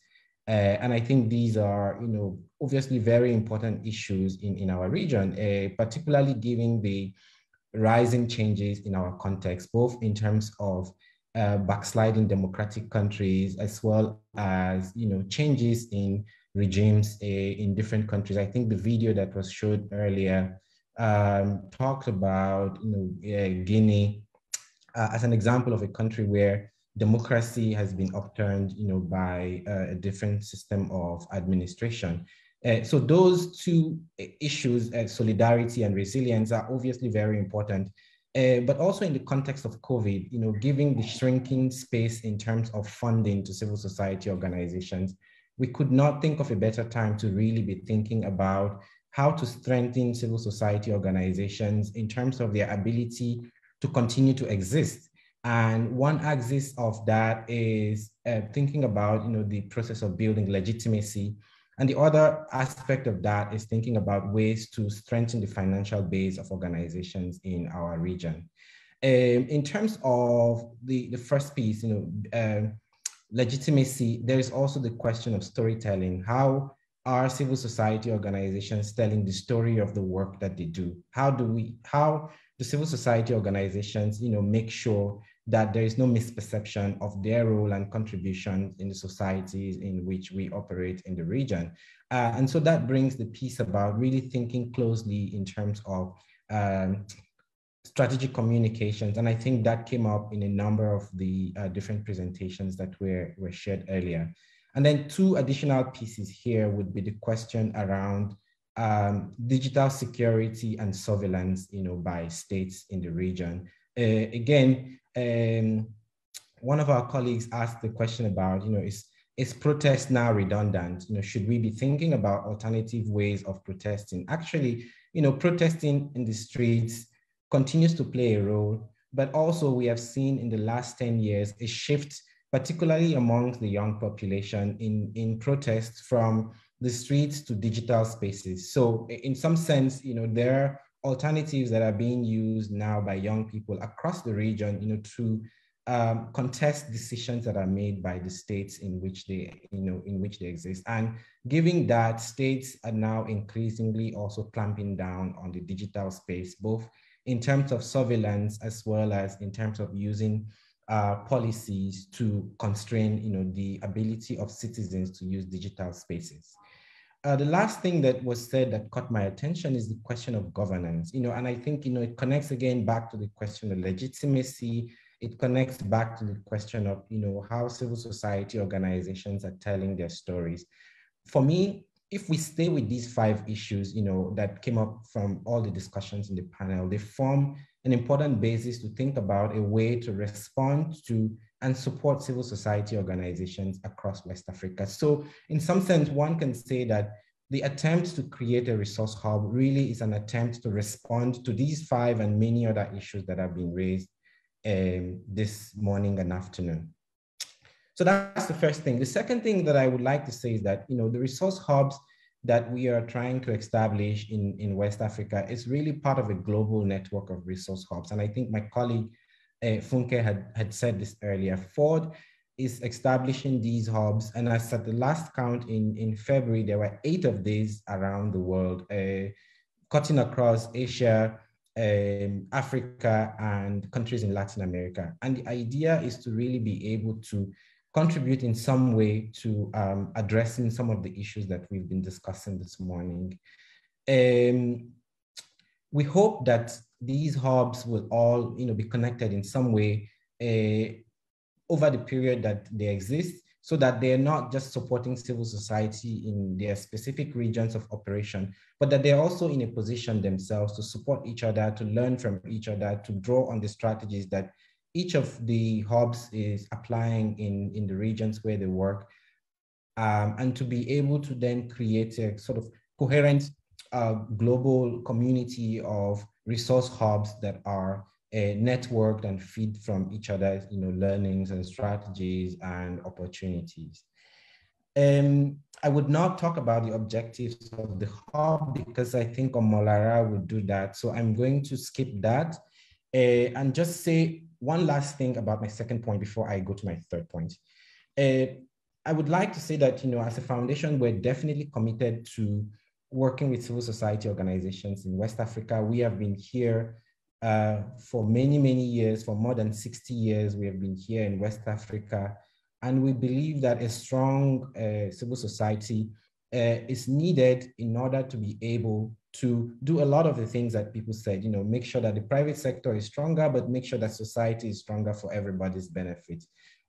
Uh, and I think these are, you know, obviously very important issues in, in our region, uh, particularly given the rising changes in our context, both in terms of uh, backsliding democratic countries as well as you know changes in regimes uh, in different countries. I think the video that was showed earlier um, talked about you know uh, Guinea uh, as an example of a country where democracy has been upturned you know by uh, a different system of administration. Uh, so those two issues, uh, solidarity and resilience, are obviously very important. Uh, but also in the context of COVID, you know, giving the shrinking space in terms of funding to civil society organizations, we could not think of a better time to really be thinking about how to strengthen civil society organizations in terms of their ability to continue to exist. And one axis of that is uh, thinking about, you know, the process of building legitimacy and the other aspect of that is thinking about ways to strengthen the financial base of organizations in our region. Um, in terms of the, the first piece, you know, uh, legitimacy, there is also the question of storytelling. How are civil society organizations telling the story of the work that they do? How do we, how do civil society organizations, you know, make sure that there is no misperception of their role and contribution in the societies in which we operate in the region. Uh, and so that brings the piece about really thinking closely in terms of um, strategic communications. And I think that came up in a number of the uh, different presentations that were, were shared earlier. And then two additional pieces here would be the question around um, digital security and surveillance, you know, by states in the region. Uh, again, um, one of our colleagues asked the question about, you know, is, is protest now redundant? You know, should we be thinking about alternative ways of protesting? Actually, you know, protesting in the streets continues to play a role, but also we have seen in the last 10 years a shift, particularly amongst the young population in, in protests from the streets to digital spaces. So in some sense, you know, there are alternatives that are being used now by young people across the region, you know, to um, contest decisions that are made by the states in which they, you know, in which they exist. And given that states are now increasingly also clamping down on the digital space, both in terms of surveillance as well as in terms of using uh, policies to constrain, you know, the ability of citizens to use digital spaces. Uh, the last thing that was said that caught my attention is the question of governance, you know, and I think, you know, it connects again back to the question of legitimacy. It connects back to the question of, you know, how civil society organizations are telling their stories. For me, if we stay with these five issues, you know, that came up from all the discussions in the panel, they form an important basis to think about a way to respond to and support civil society organizations across West Africa. So in some sense, one can say that the attempt to create a resource hub really is an attempt to respond to these five and many other issues that have been raised um, this morning and afternoon. So that's the first thing. The second thing that I would like to say is that, you know, the resource hubs that we are trying to establish in, in West Africa is really part of a global network of resource hubs. And I think my colleague uh, Funke had, had said this earlier, Ford is establishing these hubs. And as at the last count in, in February, there were eight of these around the world, uh, cutting across Asia, um, Africa, and countries in Latin America. And the idea is to really be able to contribute in some way to um, addressing some of the issues that we've been discussing this morning. Um, we hope that these hubs will all you know, be connected in some way uh, over the period that they exist so that they're not just supporting civil society in their specific regions of operation, but that they're also in a position themselves to support each other, to learn from each other, to draw on the strategies that each of the hubs is applying in, in the regions where they work, um, and to be able to then create a sort of coherent uh, global community of resource hubs that are uh, networked and feed from each other, you know, learnings and strategies and opportunities. Um, I would not talk about the objectives of the hub because I think Omolara would do that. So I'm going to skip that uh, and just say one last thing about my second point before I go to my third point. Uh, I would like to say that, you know, as a foundation, we're definitely committed to working with civil society organizations in West Africa. We have been here uh, for many, many years, for more than 60 years, we have been here in West Africa. And we believe that a strong uh, civil society uh, is needed in order to be able to do a lot of the things that people said, you know, make sure that the private sector is stronger, but make sure that society is stronger for everybody's benefit.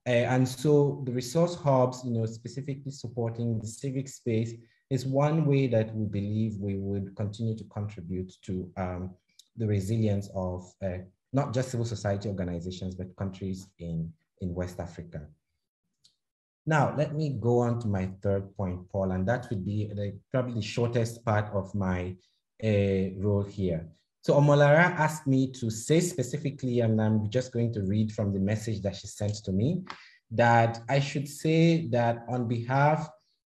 Uh, and so the resource hubs, you know, specifically supporting the civic space is one way that we believe we would continue to contribute to um, the resilience of uh, not just civil society organizations, but countries in, in West Africa. Now, let me go on to my third point, Paul, and that would be the, probably the shortest part of my uh, role here. So Omolara asked me to say specifically, and I'm just going to read from the message that she sent to me, that I should say that on behalf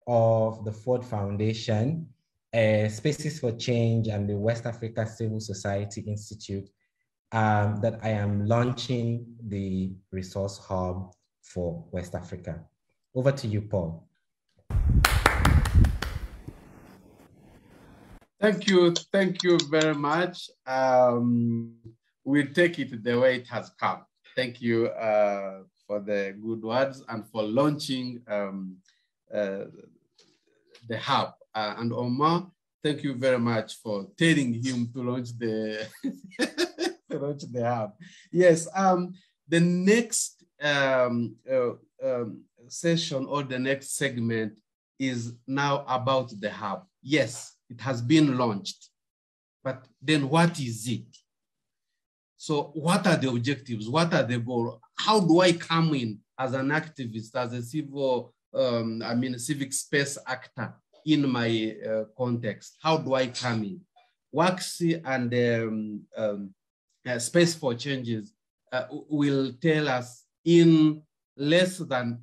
of the Ford Foundation, uh, Spaces for Change and the West Africa Civil Society Institute, um, that I am launching the resource hub for West Africa. Over to you, Paul. Thank you. Thank you very much. Um, we'll take it the way it has come. Thank you uh, for the good words and for launching um, the hub. Uh, and Omar, thank you very much for telling him to launch the [LAUGHS] to launch the hub. Yes, um, the next um, uh, um, session or the next segment is now about the hub. Yes, it has been launched, but then what is it? So what are the objectives? What are the goals? How do I come in as an activist, as a civil, um, I mean, civic space actor in my uh, context? How do I come in? WACSI and um, um, uh, Space for Changes uh, will tell us in less than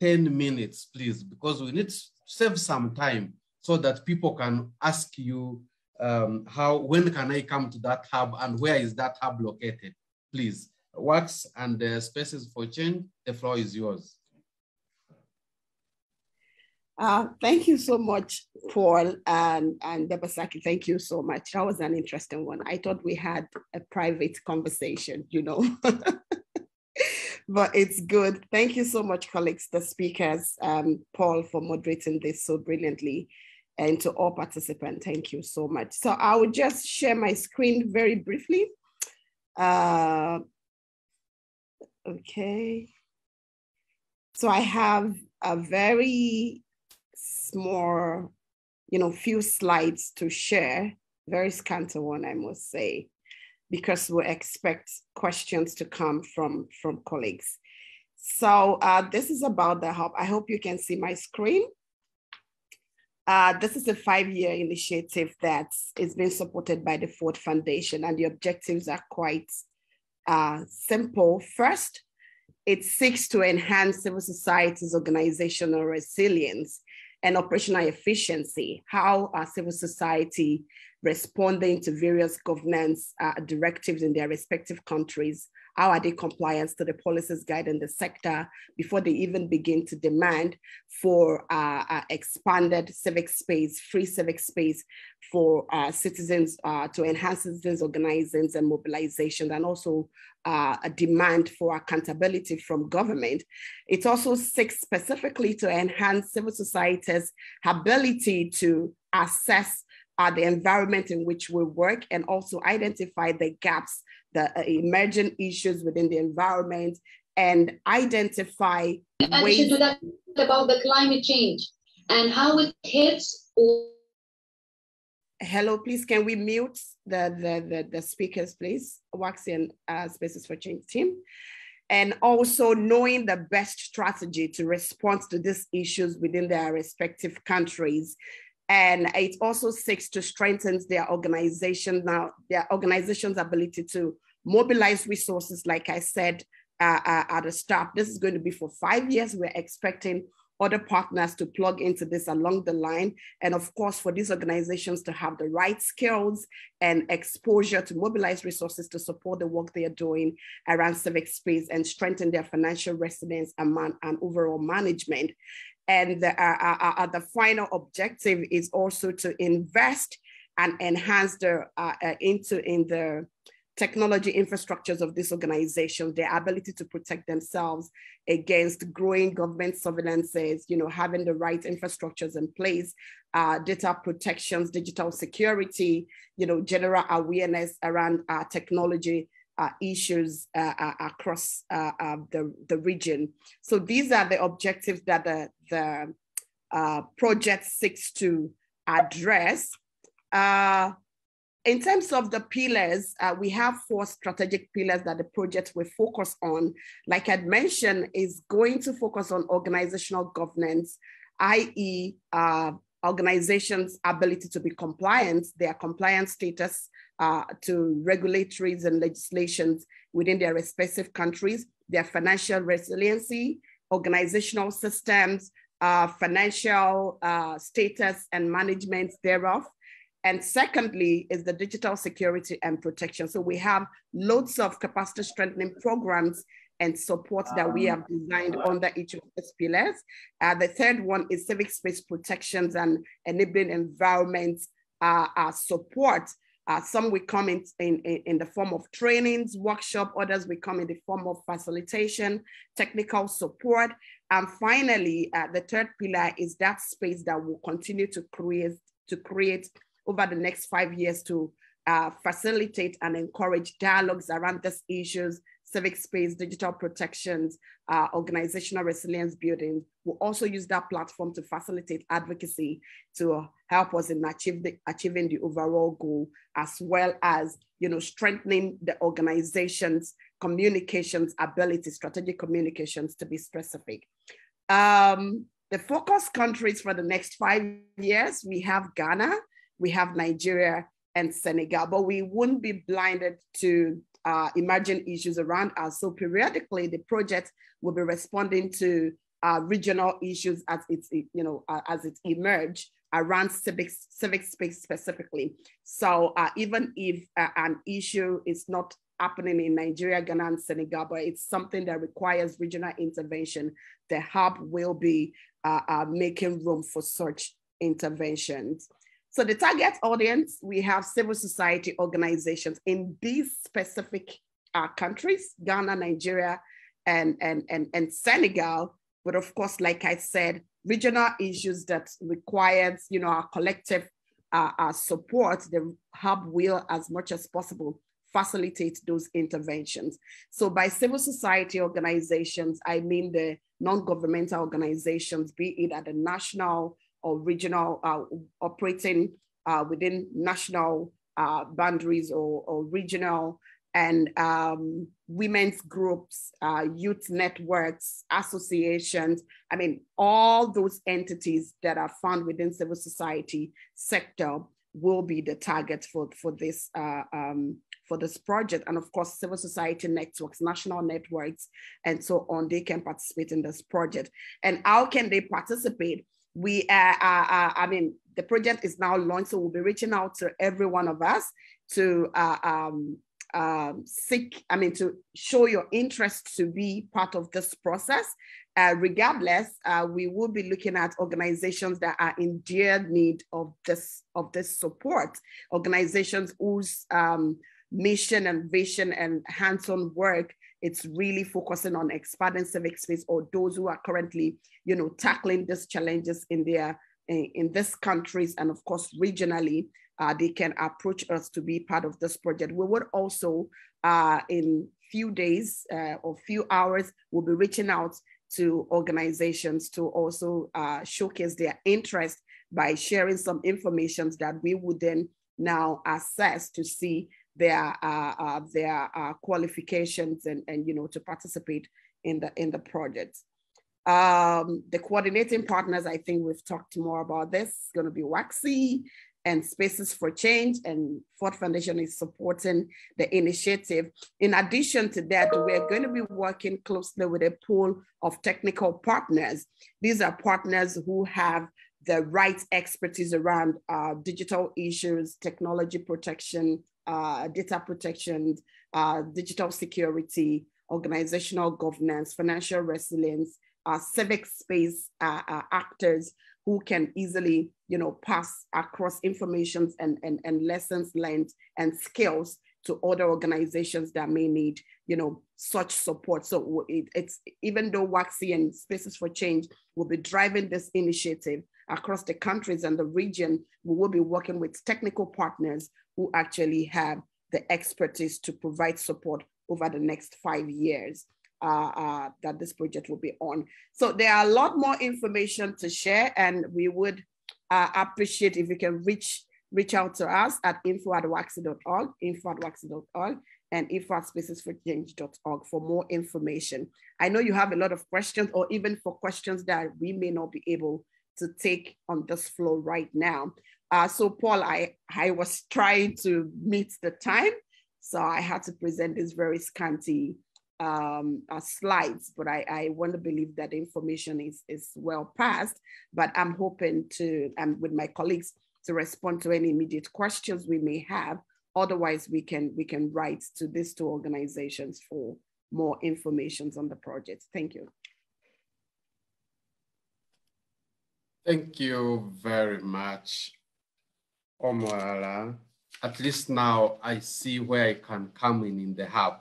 10 minutes, please, because we need to save some time so that people can ask you um, how, when can I come to that hub and where is that hub located? Please, WACSI and uh, Spaces for Change, the floor is yours. Uh, thank you so much, Paul and, and Dabesaki. Thank you so much. That was an interesting one. I thought we had a private conversation, you know. [LAUGHS] but it's good. Thank you so much, colleagues, the speakers, um, Paul, for moderating this so brilliantly, and to all participants, thank you so much. So I will just share my screen very briefly. Uh, okay. So I have a very more, you know, few slides to share, very scanty one, I must say, because we expect questions to come from, from colleagues. So uh, this is about the hub. I hope you can see my screen. Uh, this is a five-year initiative that is being supported by the Ford Foundation, and the objectives are quite uh, simple. First, it seeks to enhance civil society's organizational resilience and operational efficiency, how are civil society responding to various governance uh, directives in their respective countries? How are they compliant to the policies guiding the sector before they even begin to demand for uh, uh, expanded civic space, free civic space for uh, citizens uh, to enhance citizens' organizations and mobilization, and also uh, a demand for accountability from government. It also seeks specifically to enhance civil society's ability to assess uh, the environment in which we work and also identify the gaps, the uh, emerging issues within the environment and identify ways to that about the climate change and how it hits hello please can we mute the the the, the speakers please? WACSI and uh, spaces for change team. And also knowing the best strategy to respond to these issues within their respective countries. And it also seeks to strengthen their organization now their organization's ability to mobilize resources like i said uh, uh, at the start this is going to be for five years we're expecting other partners to plug into this along the line. And of course, for these organizations to have the right skills and exposure to mobilize resources to support the work they are doing around civic space and strengthen their financial resilience and, man- and overall management. And the, uh, uh, uh, the final objective is also to invest and enhance the uh, uh, into in the technology infrastructures of these organizations, their ability to protect themselves against growing government surveillances, you know, having the right infrastructures in place, uh, data protections, digital security, you know, general awareness around uh, technology uh, issues uh, uh, across uh, the, the region. So these are the objectives that the, the project seeks to address. In terms of the pillars, uh, we have four strategic pillars that the project will focus on. Like I'd mentioned, is going to focus on organizational governance, i.e., uh, organizations' ability to be compliant, their compliance status uh, to regulatories and legislations within their respective countries, their financial resiliency, organizational systems, uh, financial uh, status and management thereof, and secondly, is the digital security and protection. So we have loads of capacity strengthening programs and support that we have designed under each of these pillars. Uh, the third one is civic space protections and enabling environment uh, uh, support. Uh, some will come in, in, in the form of trainings, workshop, others will come in the form of facilitation, technical support. And finally, uh, the third pillar is that space that will continue to create, to create over the next five years to uh, facilitate and encourage dialogues around these issues, civic space, digital protections, uh, organizational resilience building. We'll also use that platform to facilitate advocacy to help us in achieve the, achieving the overall goal, as well as you know strengthening the organization's communications ability, strategic communications to be specific. Um, the focus countries for the next five years, we have Ghana, we have Nigeria and Senegal, but we wouldn't be blinded to uh, emerging issues around us. So periodically, the project will be responding to uh, regional issues as it's you know uh, as it emerge around civic civic space specifically. So uh, even if uh, an issue is not happening in Nigeria, Ghana, and Senegal, but it's something that requires regional intervention, the hub will be uh, making room for such interventions. So the target audience, we have civil society organizations in these specific uh, countries, Ghana, Nigeria, and, and, and, and Senegal. But of course, like I said, regional issues that requires, you know, our collective uh, uh, support, the hub will, as much as possible, facilitate those interventions. So by civil society organizations, I mean the non-governmental organizations, be it at the national, or regional uh, operating uh, within national uh, boundaries or, or, regional and um, women's groups, uh, youth networks, associations. I mean, all those entities that are found within civil society sector will be the target for, for this uh, um, for this project. And of course, civil society networks, national networks, and so on, they can participate in this project. And how can they participate? We uh, uh, uh, I mean, the project is now launched, so we'll be reaching out to every one of us to uh, um, um, seek, I mean, to show your interest to be part of this process. Uh, regardless, uh, we will be looking at organizations that are in dear need of this of this support. Organizations whose um, mission and vision and hands-on work it's really focusing on expanding civic space or those who are currently, you know, tackling these challenges in their in, in these countries and of course regionally, uh, they can approach us to be part of this project. We would also, uh, in few days uh, or few hours, we'll be reaching out to organizations to also uh, showcase their interest by sharing some information that we would then now assess to see their uh, uh, their uh, qualifications and and you know to participate in the in the project. Um, the coordinating partners, I think we've talked more about this. It's going to be WACSI and Spaces for Change, and Ford Foundation is supporting the initiative. In addition to that, we're going to be working closely with a pool of technical partners. These are partners who have the right expertise around uh, digital issues, technology protection, uh, data protection, uh, digital security, organizational governance, financial resilience, uh, civic space uh, uh, actors who can easily, you know, pass across information and, and, and lessons learned and skills to other organizations that may need, you know, such support. So it, it's even though WACSI and Spaces for Change will be driving this initiative across the countries and the region, we will be working with technical partners who actually have the expertise to provide support over the next five years uh, uh, that this project will be on. So there are a lot more information to share and we would uh, appreciate if you can reach reach out to us at info at wacsi.org, info at wacsi.org, and info at spacesforchange.org for more information. I know you have a lot of questions or even for questions that we may not be able to take on this floor right now. Uh, so Paul, I, I was trying to meet the time, so I had to present this very scanty um, uh, slides, but I, I want to believe that the information is, is well passed, but I'm hoping to, and with my colleagues, to respond to any immediate questions we may have. Otherwise, we can, we can write to these two organizations for more information on the project. Thank you. Thank you very much, Omala. At least now I see where I can come in in the hub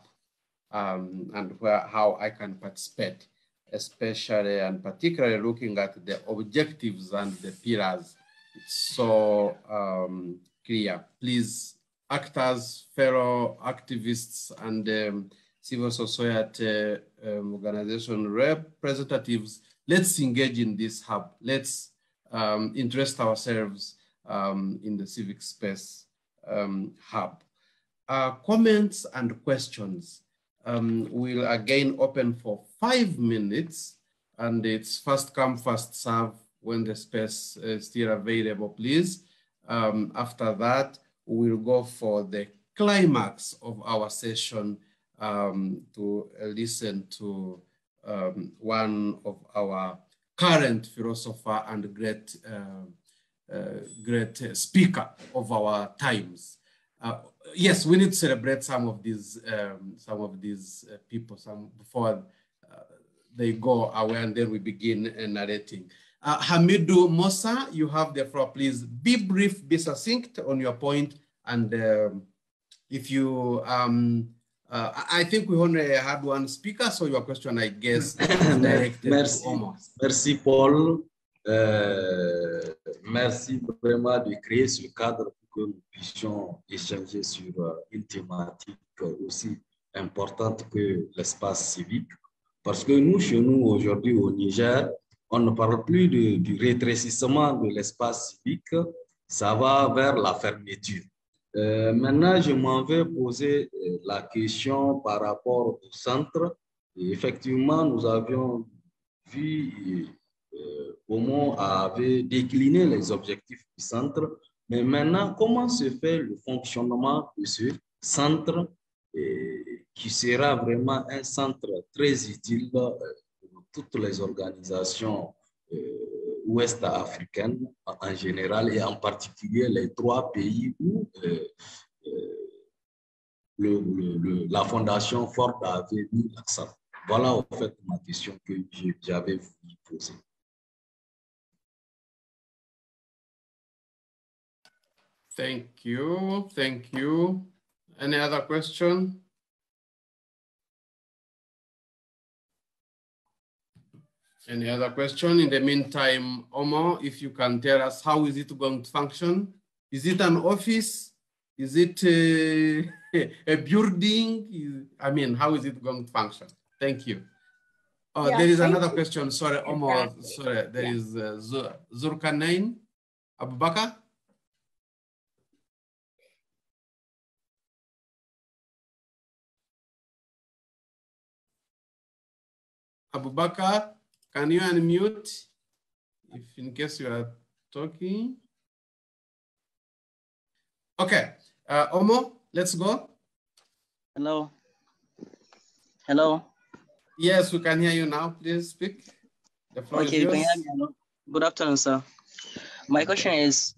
um, and where, how I can participate, especially and particularly looking at the objectives and the pillars. It's so um, clear. Please, actors, fellow activists, and um, civil society um, organization representatives, let's engage in this hub. Let's um, interest ourselves um, in the civic space um, hub. Uh, comments and questions um, will again open for five minutes and it's first come, first serve when the space is still available, please. Um, after that, we'll go for the climax of our session um, to listen to um, one of our current philosopher and great, uh, great speaker of our times. Uh, yes, we need to celebrate some of these, um, some of these uh, people some before uh, they go away, and then we begin narrating. Uh, Hamidu Mosa, you have the floor. Please be brief, be succinct on your point. point, and um, if you um, uh, I think we only had one speaker, so your question, I guess, is [COUGHS] directed merci, to Omar. Merci, Paul. Euh, merci vraiment de créer ce cadre pour que nous puissions échanger sur euh, une thématique aussi importante que l'espace civique. Parce que nous, chez nous, aujourd'hui au Niger, on ne parle plus du rétrécissement de l'espace civique, ça va vers la fermeture. Euh, maintenant, je m'en vais poser la question par rapport au centre. Effectivement, nous avions vu euh, comment avait décliné les objectifs du centre. Mais maintenant, comment se fait le fonctionnement de ce centre et, qui sera vraiment un centre très utile pour toutes les organisations ouest-africaine en général et en particulier les trois pays où euh, euh, la fondation Ford avait mis l'accent. Voilà en fait ma question que j'avais voulu poser. Thank you. Thank you. Any other question? Any other question? In the meantime, Omo, if you can tell us how is it going to function? Is it an office? Is it a, [LAUGHS] a building? I mean, how is it going to function? Thank you. Oh, yeah, there is another you. question. Sorry, Omo. Exactly. Sorry, there yeah. is uh, Zulkarnain Abubakar. Abubakar. Can you unmute if in case you are talking? Okay, uh, Omo, let's go. Hello. Hello. Yes, we can hear you now. Please speak. The floor okay, is yours. Good afternoon, sir. My question is,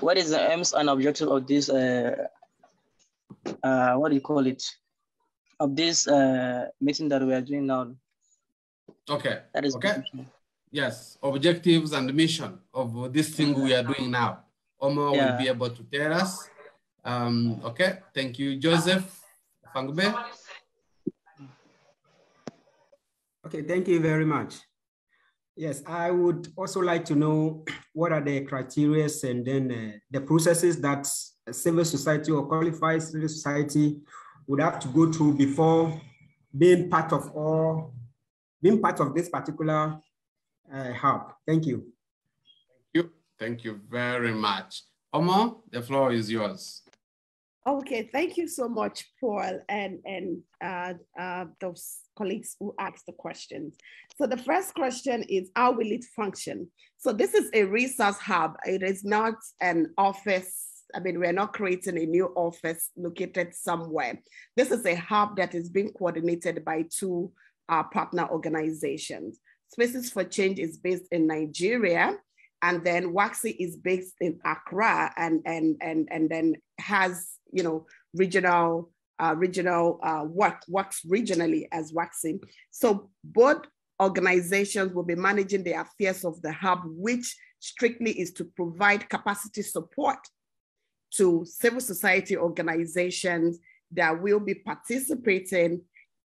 what is the aims and objective of this, uh, uh, what do you call it, of this uh, meeting that we are doing now? Okay. That is okay. Yes, objectives and mission of this thing we are doing now. Omo yeah. will be able to tell us. Um, okay, thank you, Joseph Fangbe. Okay, thank you very much. Yes, I would also like to know [CLEARS THROAT] what are the criteria and then uh, the processes that civil society or qualified civil society would have to go through before being part of all, being part of this particular uh, hub. Thank you. Thank you. Thank you very much. Omo, the floor is yours. Okay, thank you so much, Paul, and and uh, uh, those colleagues who asked the questions. So the first question is, how will it function? So this is a resource hub. It is not an office I mean, we're not creating a new office located somewhere. This is a hub that is being coordinated by two uh, partner organizations. Spaces for Change is based in Nigeria, and then WACSI is based in Accra, and and and and then has you know regional uh, regional uh, work works regionally as WACSI. So both organizations will be managing the affairs of the hub, which strictly is to provide capacity support to civil society organizations that will be participating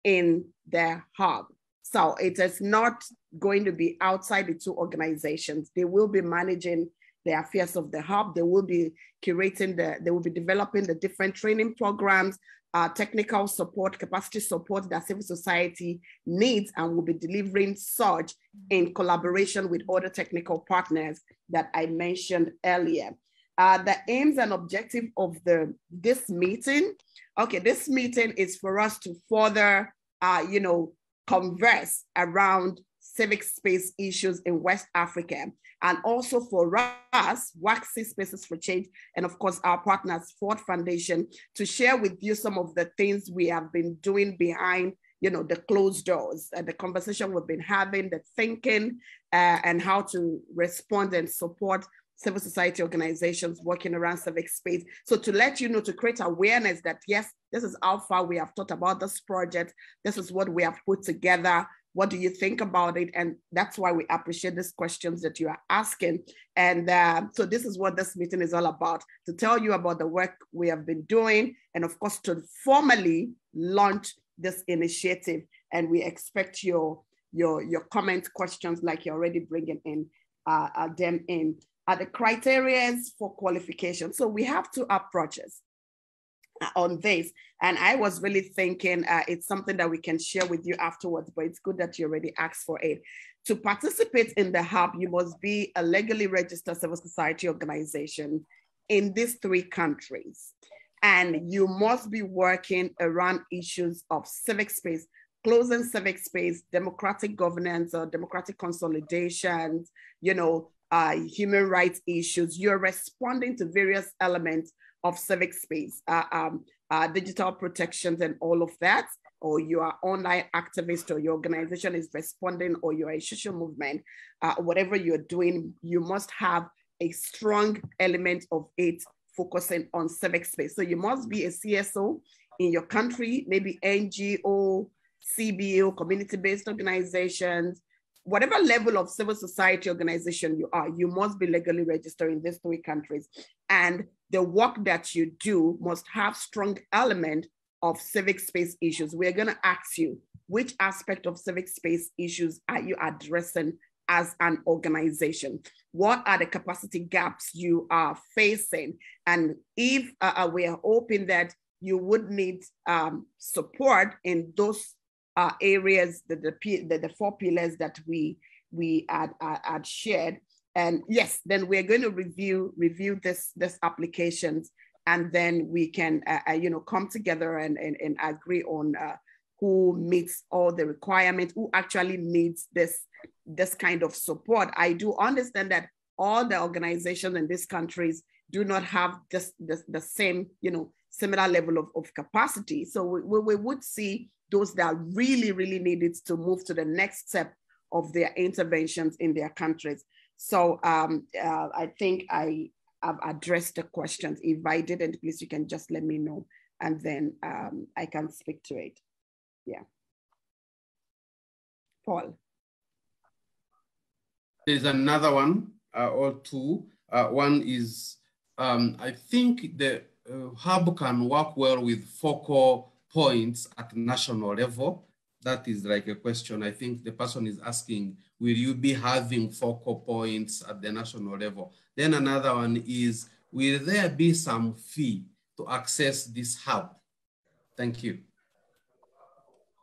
in the hub. So it is not going to be outside the two organizations. They will be managing the affairs of the hub. They will be curating the, they will be developing the different training programs, uh, technical support, capacity support that civil society needs and will be delivering such in collaboration with other technical partners that I mentioned earlier uh, the aims and objective of the this meeting. Okay, this meeting is for us to further, uh, you know, converse around civic space issues in West Africa, and also for us, WACSI Spaces for Change, and of course our partners, Ford Foundation, to share with you some of the things we have been doing behind you know, the closed doors, uh, the conversation we've been having, the thinking, uh, and how to respond and support civil society organizations working around civic space. So to let you know, to create awareness that yes, this is how far we have thought about this project. This is what we have put together. What do you think about it? And that's why we appreciate these questions that you are asking. And uh, so this is what this meeting is all about, to tell you about the work we have been doing, and of course, to formally launch this initiative. And we expect your, your, your comment questions like you're already bringing in uh, uh, them in are the criteria for qualification. So we have two approaches on this. And I was really thinking uh, it's something that we can share with you afterwards, but it's good that you already asked for it. To participate in the hub, you must be a legally registered civil society organization in these three countries. And you must be working around issues of civic space, closing civic space, democratic governance or democratic consolidations, you know, uh, human rights issues, you're responding to various elements of civic space, uh, um, uh, digital protections and all of that, or you are online activist or your organization is responding or you're a social movement, uh, whatever you're doing, you must have a strong element of it focusing on civic space. So you must be a CSO in your country, maybe NGO, CBO, community-based organizations, whatever level of civil society organization you are, you must be legally registered in these three countries. And the work that you do must have strong element of civic space issues. We're gonna ask you, which aspect of civic space issues are you addressing as an organization? What are the capacity gaps you are facing? And if uh, uh we are hoping that you would need um, support in those uh, areas, the, the, the, the, four pillars that we, we had, had shared. And yes, then we're going to review, review this, this applications and then we can, uh, uh, you know, come together and, and, and agree on uh, who meets all the requirements, who actually needs this, this kind of support. I do understand that all the organizations in these countries do not have this, this the same, you know, similar level of, of capacity. So we, we would see those that really, really needed to move to the next step of their interventions in their countries. So um, uh, I think I have addressed the questions. If I didn't, please, you can just let me know and then um, I can speak to it. Yeah. Paul. There's another one uh, or two. Uh, one is, um, I think the uh, hub can work well with focal points at national level. That is like a question. I think the person is asking, will you be having focal points at the national level? Then another one is, will there be some fee to access this hub? Thank you.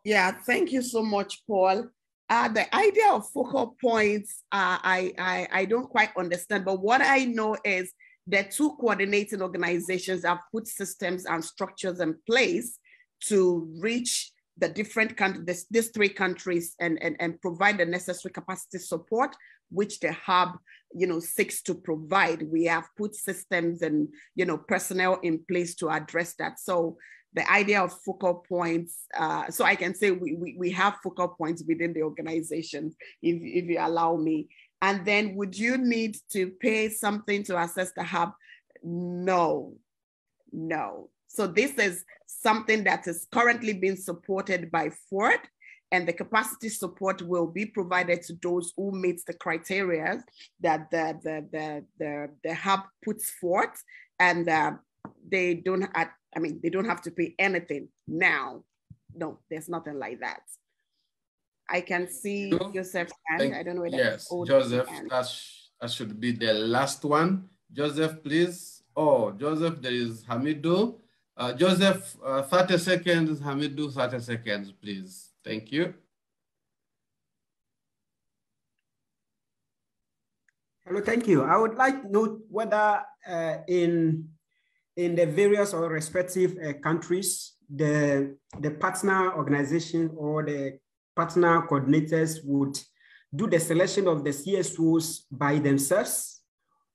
Yeah, thank you so much, Paul. Uh, the idea of focal points, uh, I, I, I don't quite understand, but what I know is the two coordinating organizations have put systems and structures in place to reach the different countries, these three countries, and, and, and provide the necessary capacity support, which the hub, you know, seeks to provide. We have put systems and, you know, personnel in place to address that. So the idea of focal points. Uh, so I can say we, we, we have focal points within the organization, if, if you allow me. And then would you need to pay something to access the hub? No, no. So this is something that is currently being supported by Ford and the capacity support will be provided to those who meet the criteria that the, the, the, the, the hub puts forth and uh, they don't I mean, they don't have to pay anything now. No, there's nothing like that. I can see Joseph I don't know whether yes, Joseph. That, that should be the last one. Joseph, please. Oh, Joseph, there is Hamidu. Uh, Joseph, uh, 30 seconds. Hamidu, 30 seconds, please. Thank you. Hello, thank you. I would like to know whether uh, in in the various or respective uh, countries, the, the partner organization or the partner coordinators would do the selection of the CSOs by themselves,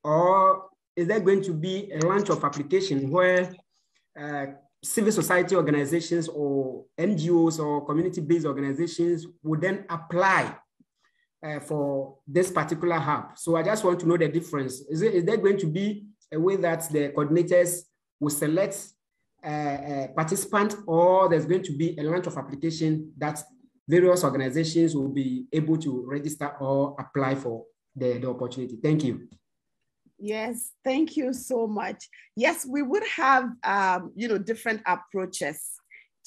or is there going to be a launch of application where uh, civil society organizations or NGOs or community-based organizations would then apply uh, for this particular hub. So I just want to know the difference. Is, it, is there going to be a way that the coordinators will select uh, uh, participant or there's going to be a launch of application that various organizations will be able to register or apply for the, the opportunity. Thank you. Yes, thank you so much. Yes, we would have, um, you know, different approaches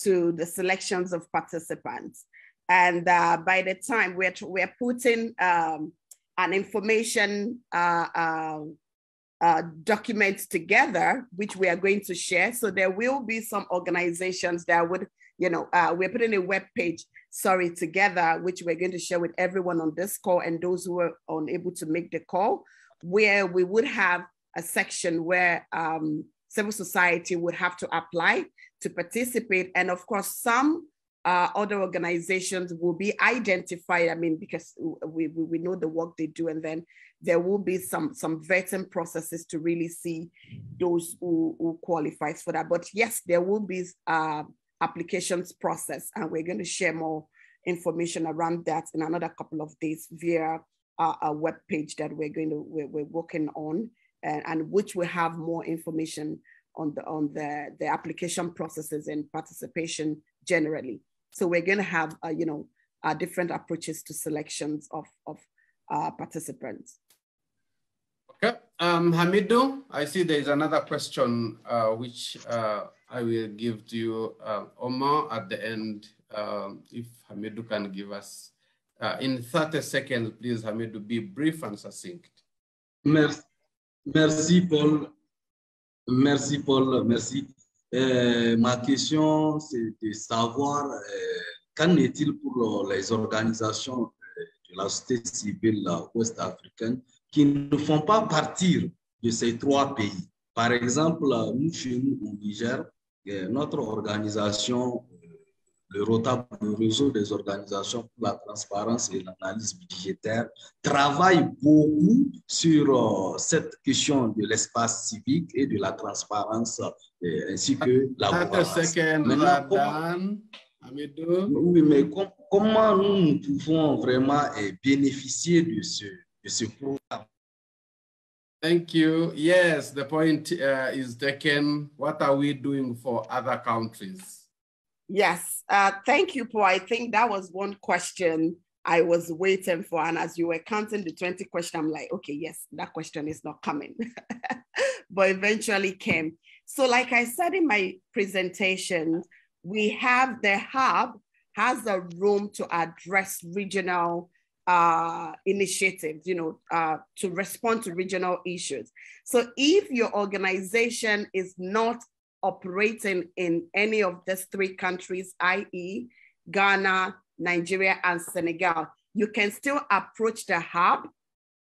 to the selections of participants. And uh, by the time we're, we're putting um, an information uh, uh, uh, documents together, which we are going to share. So there will be some organizations that would, you know, uh, we're putting a web page, sorry, together, which we're going to share with everyone on this call and those who are unable to make the call, where we would have a section where um, civil society would have to apply to participate. And of course, some uh, other organizations will be identified. I mean, because we, we, we know the work they do, and then there will be some some vetting processes to really see those who, who qualifies for that. But yes, there will be uh, applications process, and we're going to share more information around that in another couple of days via uh, a web page that we're going to we're, we're working on, and, and which will have more information on the on the the application processes and participation generally. So we're going to have, uh, you know, uh, different approaches to selections of, of uh, participants. Okay, um, Hamidu, I see there is another question uh, which uh, I will give to you, uh, Omar, at the end, if Hamidu can give us. In 30 seconds, please, Hamidu, be brief and succinct. Merci, merci Paul. Merci, Paul. Merci. Euh, ma question, c'est de savoir euh, qu'en est-il pour euh, les organisations de la société civile ouest-africaine qui ne font pas partir de ces trois pays? Par exemple, nous, chez nous, au Niger, notre organisation le ROTAP, le réseau des organisations pour la transparence et l'analyse budgétaire, travaille beaucoup sur euh, cette question de l'espace civique et de la transparence, euh, ainsi que la gouvernance. oui, mais comment nous, pouvons vraiment euh, bénéficier de ce, de ce programme? Thank you. Yes, the point uh, is taken. What are we doing for other countries? Yes, uh, thank you, Paul. I think that was one question I was waiting for. And as you were counting the 20 question, I'm like, okay, yes, that question is not coming. [LAUGHS] but eventually came. So like I said in my presentation, we have the hub has a room to address regional uh, initiatives, you know, uh, to respond to regional issues. So if your organization is not operating in any of these three countries, i.e. Ghana, Nigeria, and Senegal, you can still approach the hub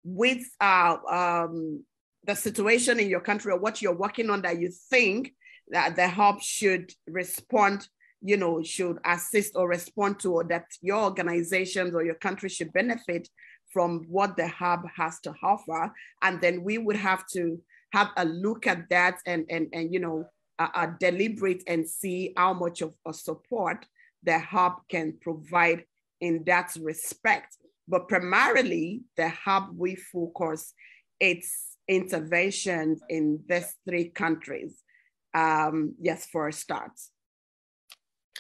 with uh, um, the situation in your country or what you're working on that you think that the hub should respond you know, should assist or respond to, or that your organizations or your country should benefit from what the hub has to offer. And then we would have to have a look at that and, and, and you know, uh, uh, deliberate and see how much of a support the hub can provide in that respect. But primarily, the hub we focus its interventions in these three countries. Um, yes, for a start.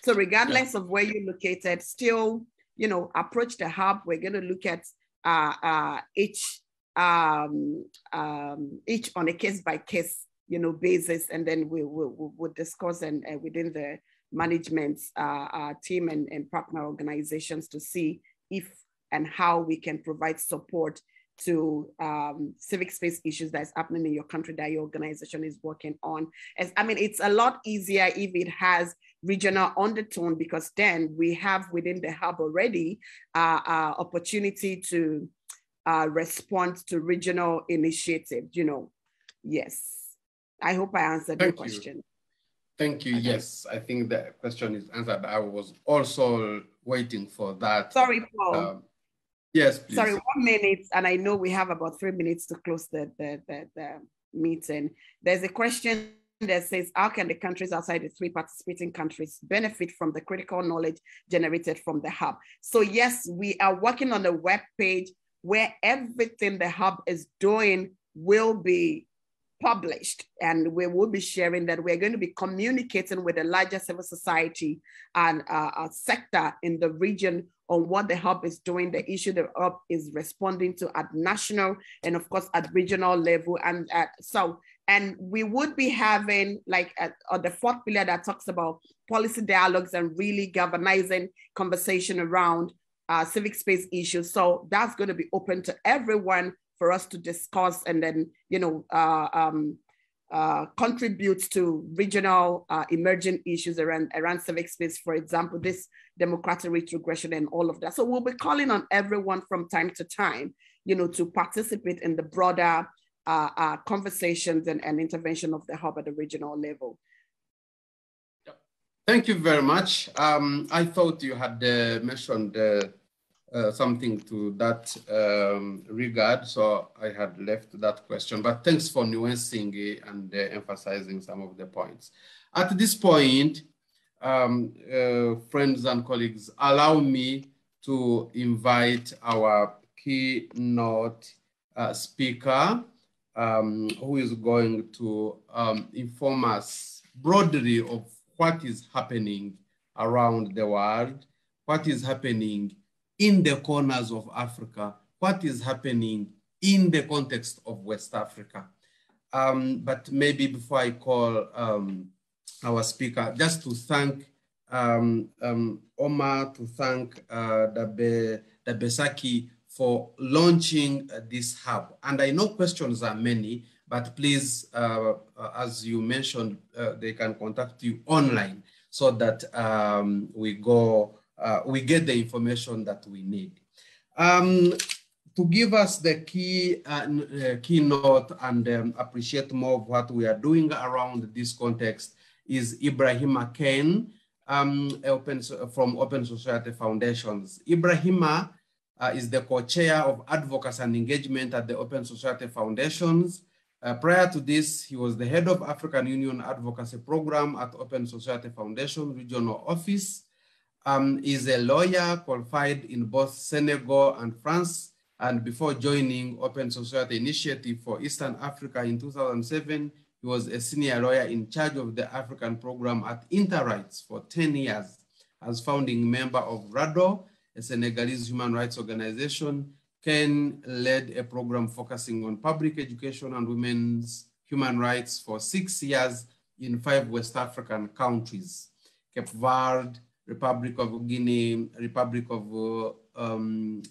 So regardless yeah. of where you're located, still, you know, approach the hub. We're going to look at uh, uh, each um, um, each on a case by case, you know, basis, and then we will we'll, discuss and uh, within the management uh, uh, team and, and partner organizations to see if and how we can provide support to um, civic space issues that's happening in your country that your organization is working on. As, I mean, it's a lot easier if it has regional undertone because then we have within the hub already uh, uh, opportunity to uh, respond to regional initiatives, you know. Yes, I hope I answered Thank your question. You. Thank you. Okay. Yes, I think the question is answered. I was also waiting for that. Sorry, Paul. Um, yes, please. Sorry, one minute, and I know we have about three minutes to close the, the, the, the meeting. There's a question that says, how can the countries outside the three participating countries benefit from the critical knowledge generated from the hub? So yes, we are working on a web page where everything the hub is doing will be published and we will be sharing that we're going to be communicating with the larger civil society and uh, sector in the region on what the hub is doing, the issue the hub is responding to at national and of course at regional level. And uh, so, and we would be having like uh, the fourth pillar that talks about policy dialogues and really galvanizing conversation around uh, civic space issues. So that's going to be open to everyone for us to discuss and then, you know, uh, um, uh, contributes to regional uh, emerging issues around, around civic space, for example, this democratic retrogression and all of that. So we'll be calling on everyone from time to time, you know, to participate in the broader uh, uh conversations and, and intervention of the hub at the regional level. Thank you very much. Um, I thought you had uh, mentioned uh, something to that um, regard. So I had left that question, but thanks for nuancing it and uh, emphasizing some of the points. At this point, um, uh, friends and colleagues, allow me to invite our keynote uh, speaker, um, who is going to um, inform us broadly of what is happening around the world, what is happening in the corners of Africa, what is happening in the context of West Africa. Um, but maybe before I call um, our speaker, just to thank um, um Omar, to thank uh, Dabe, Dabesaki for launching uh, this hub. And I know questions are many, but please, uh as you mentioned, uh, they can contact you online so that um, we go uh, we get the information that we need. Um, to give us the key uh, uh, keynote and um, appreciate more of what we are doing around this context is Ibrahima Kane um, open, from Open Society Foundations. Ibrahima uh, is the co-chair of advocacy and engagement at the Open Society Foundations. Uh, prior to this, he was the head of African Union Advocacy Program at Open Society Foundation Regional Office um, is a lawyer qualified in both Senegal and France. And before joining Open Society Initiative for Eastern Africa in 2007, he was a senior lawyer in charge of the African program at Interrights for 10 years as founding member of RADDHO, a Senegalese human rights organization. Kane led a program focusing on public education and women's human rights for six years in five West African countries, Cape Verde, Republic of Guinea, Republic of uh, um,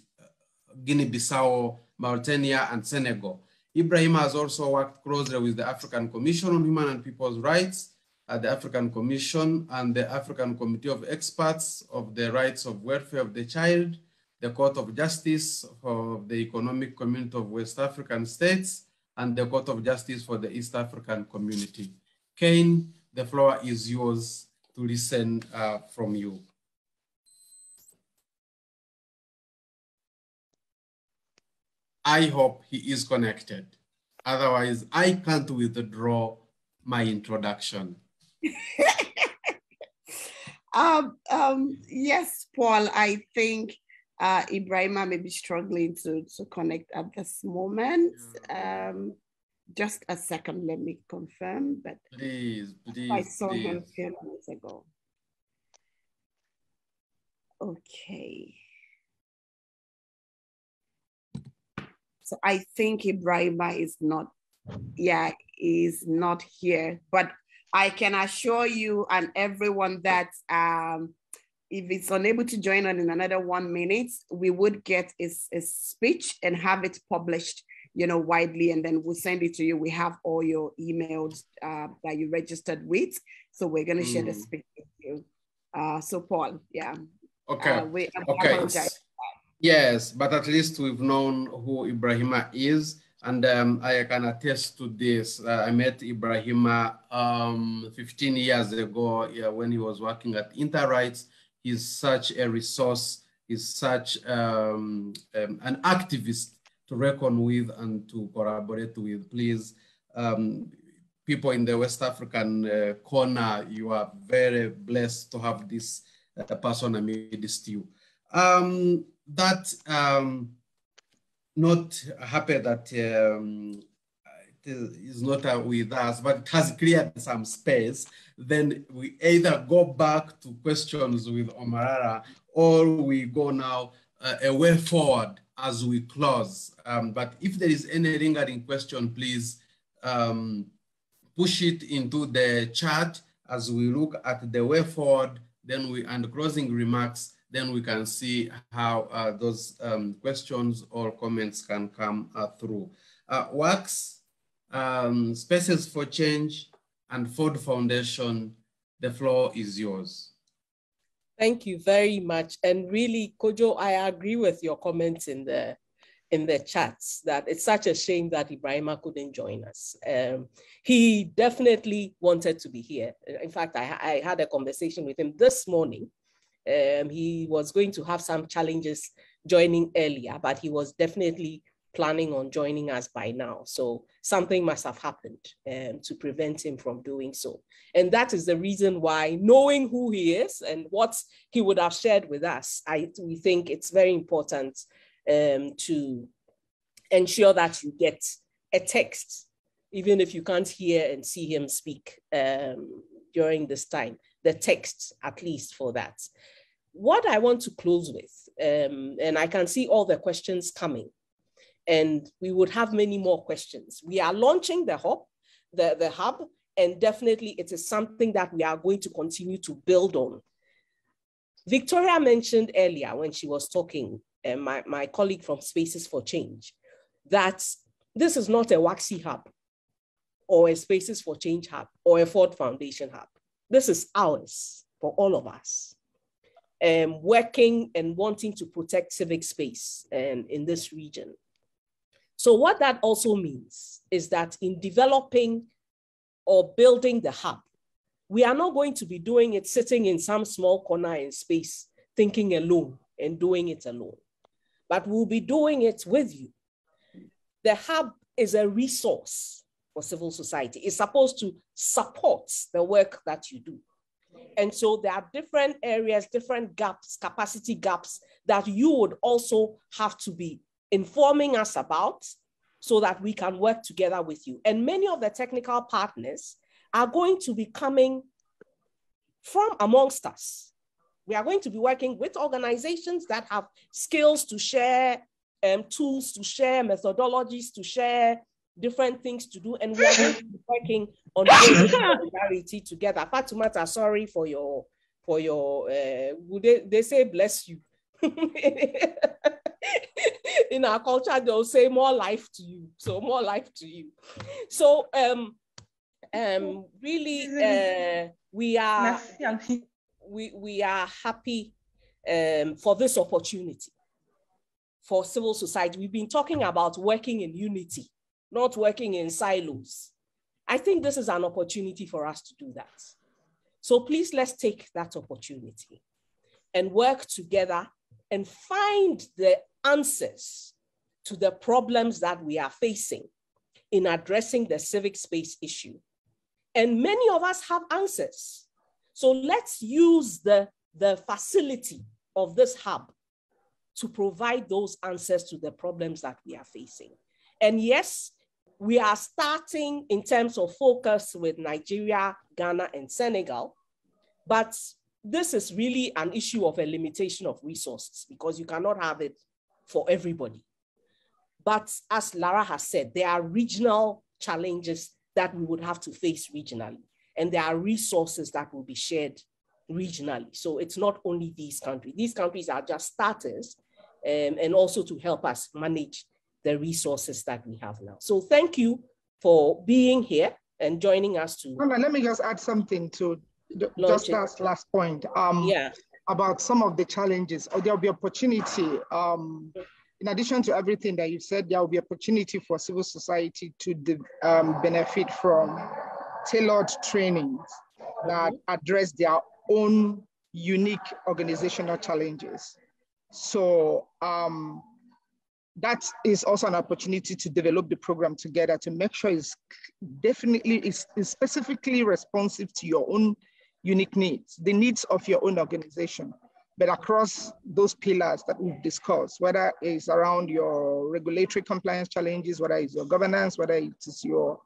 Guinea-Bissau, Mauritania, and Senegal. Ibrahim has also worked closely with the African Commission on Human and People's Rights, the African Commission, and the African Committee of Experts of the Rights of Welfare of the Child, the Court of Justice of the Economic Community of West African States, and the Court of Justice for the East African Community. Kane, the floor is yours to listen uh, from you. I hope he is connected. Otherwise, I can't withdraw my introduction. [LAUGHS] um, um, yes, Paul, I think uh, Ibrahima may be struggling to, to connect at this moment. Um, just a second, let me confirm. But please, please, I saw please. him a few minutes ago. Okay. So I think Ibrahima is not, yeah, is not here. But I can assure you and everyone that um, if it's unable to join on in another one minute, we would get a, a speech and have it published you know, widely, and then we'll send it to you. We have all your emails uh, that you registered with, so we're going to share the Mm. speech with you. Uh, so, Paul, yeah. Okay. Uh, we, okay. apologize. Yes, but at least we've known who Ibrahima is. And um, I can attest to this. Uh, I met Ibrahima um, 15 years ago yeah, when he was working at Interrights. He's such a resource. He's such um, um, an activist to reckon with and to collaborate with. Please, um, people in the West African uh, corner, you are very blessed to have this uh, person amidst you. Um, that um, not happy that um, it is not uh, with us, but it has cleared some space. Then we either go back to questions with Omolara or we go now uh, a way forward as we close. Um, but if there is any lingering question, please um, push it into the chat as we look at the way forward, then we, and closing remarks, then we can see how uh, those um, questions or comments can come uh, through. Uh, works, um, Spaces for Change, and Ford Foundation, the floor is yours. Thank you very much. And really, Kojo, I agree with your comments in the in the chats that it's such a shame that Ibrahima couldn't join us. Um, he definitely wanted to be here. In fact, I, I had a conversation with him this morning. Um, he was going to have some challenges joining earlier, but he was definitely planning on joining us by now. So something must have happened um, to prevent him from doing so. And that is the reason why, knowing who he is and what he would have shared with us, I, we think it's very important um, to ensure that you get a text, even if you can't hear and see him speak um, during this time, the text at least for that. What I want to close with, um, and I can see all the questions coming, and we would have many more questions. We are launching the hub, the, the hub, and definitely it is something that we are going to continue to build on. Victoria mentioned earlier when she was talking, uh, my, my colleague from Spaces for Change, that this is not a WACSI hub or a Spaces for Change hub or a Ford Foundation hub. This is ours for all of us. Um, working and wanting to protect civic space um, in this region. So what that also means is that in developing or building the hub, we are not going to be doing it sitting in some small corner in space, thinking alone and doing it alone, but we'll be doing it with you. The hub is a resource for civil society. It's supposed to support the work that you do. And so there are different areas, different gaps, capacity gaps that you would also have to be informing us about so that we can work together with you. And many of the technical partners are going to be coming from amongst us. We are going to be working with organizations that have skills to share, um, tools to share, methodologies to share, different things to do, and we are going to be working on [COUGHS] solidarity together. Fatumata, sorry for your for your. Uh, they, they say bless you. [LAUGHS] In our culture, they'll say more life to you. So more life to you. So um, um, really, uh, we are we we are happy um, for this opportunity for civil society. We've been talking about working in unity, not working in silos. I think this is an opportunity for us to do that. So please let's take that opportunity and work together and find the answers to the problems that we are facing in addressing the civic space issue. And many of us have answers. So let's use the, the facility of this hub to provide those answers to the problems that we are facing. And yes, we are starting in terms of focus with Nigeria, Ghana, and Senegal, but this is really an issue of a limitation of resources because you cannot have it for everybody. But as Lara has said, there are regional challenges that we would have to face regionally, and there are resources that will be shared regionally. So it's not only these countries. These countries are just starters, um, and also to help us manage the resources that we have now. So thank you for being here and joining us to. let me just add something to just last last point. Um, yeah. About some of the challenges, or there'll be opportunity. Um, in addition to everything that you said, there will be opportunity for civil society to um, benefit from tailored trainings that address their own unique organizational challenges. So um, that is also an opportunity to develop the program together to make sure it's definitely is, specifically responsive to your own unique needs, the needs of your own organization, but across those pillars that we've discussed, whether it's around your regulatory compliance challenges, whether it's your governance, whether it's your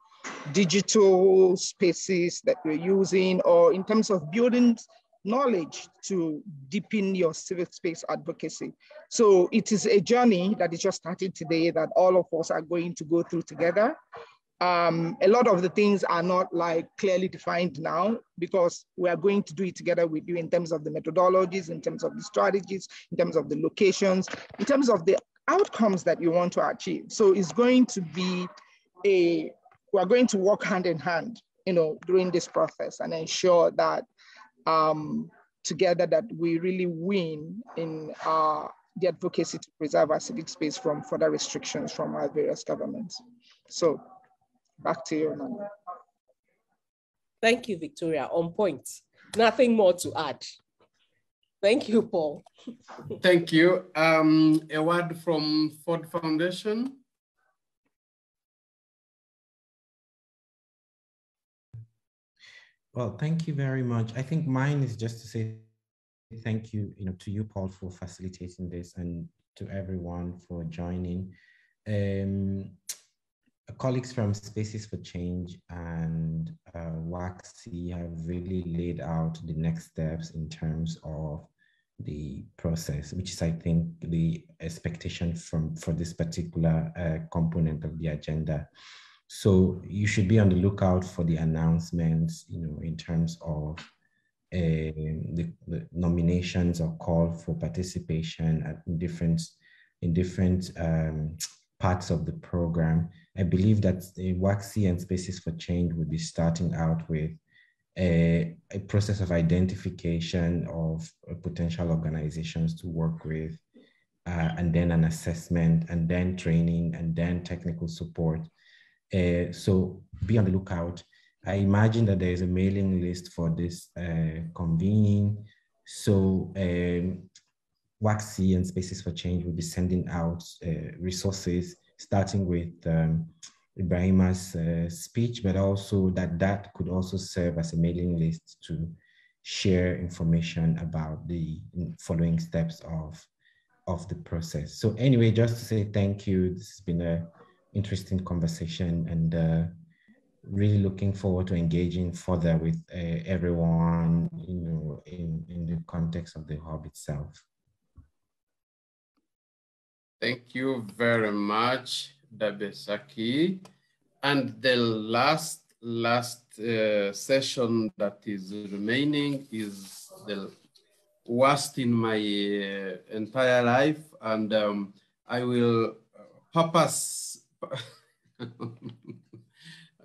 digital spaces that you're using, or in terms of building knowledge to deepen your civic space advocacy. So it is a journey that is just started today that all of us are going to go through together. Um, a lot of the things are not like clearly defined now because we are going to do it together with you in terms of the methodologies, in terms of the strategies, in terms of the locations, in terms of the outcomes that you want to achieve. So it's going to be a, we're going to work hand in hand, you know, during this process and ensure that um, together that we really win in uh, the advocacy to preserve our civic space from further restrictions from our various governments. So back to you, man. Thank you, Victoria. On point. Nothing more to add. Thank you, Paul. Thank you. Um, a word from Ford Foundation. Well, thank you very much. I think mine is just to say thank you, you know, to you, Paul, for facilitating this and to everyone for joining. Um, colleagues from Spaces for Change and uh, WACSI have really laid out the next steps in terms of the process, which is, I think, the expectation from for this particular uh, component of the agenda. So you should be on the lookout for the announcements, you know, in terms of uh, the, the, nominations or call for participation at different in different um, parts of the program. I believe that the WACSI and Spaces for Change will be starting out with a, a process of identification of potential organizations to work with, uh, and then an assessment, and then training, and then technical support uh, so be on the lookout. I imagine that there is a mailing list for this uh, convening. So um, WACSI and Spaces for Change will be sending out uh, resources, starting with um, Ibrahima's uh, speech, but also that that could also serve as a mailing list to share information about the following steps of, of the process. So anyway, just to say thank you. This has been a interesting conversation and uh, really looking forward to engaging further with uh, everyone, you know, in, in the context of the hub itself. Thank you very much, Dabesaki. And the last, last uh, session that is remaining is the worst in my uh, entire life. And um, I will purpose, [LAUGHS] um,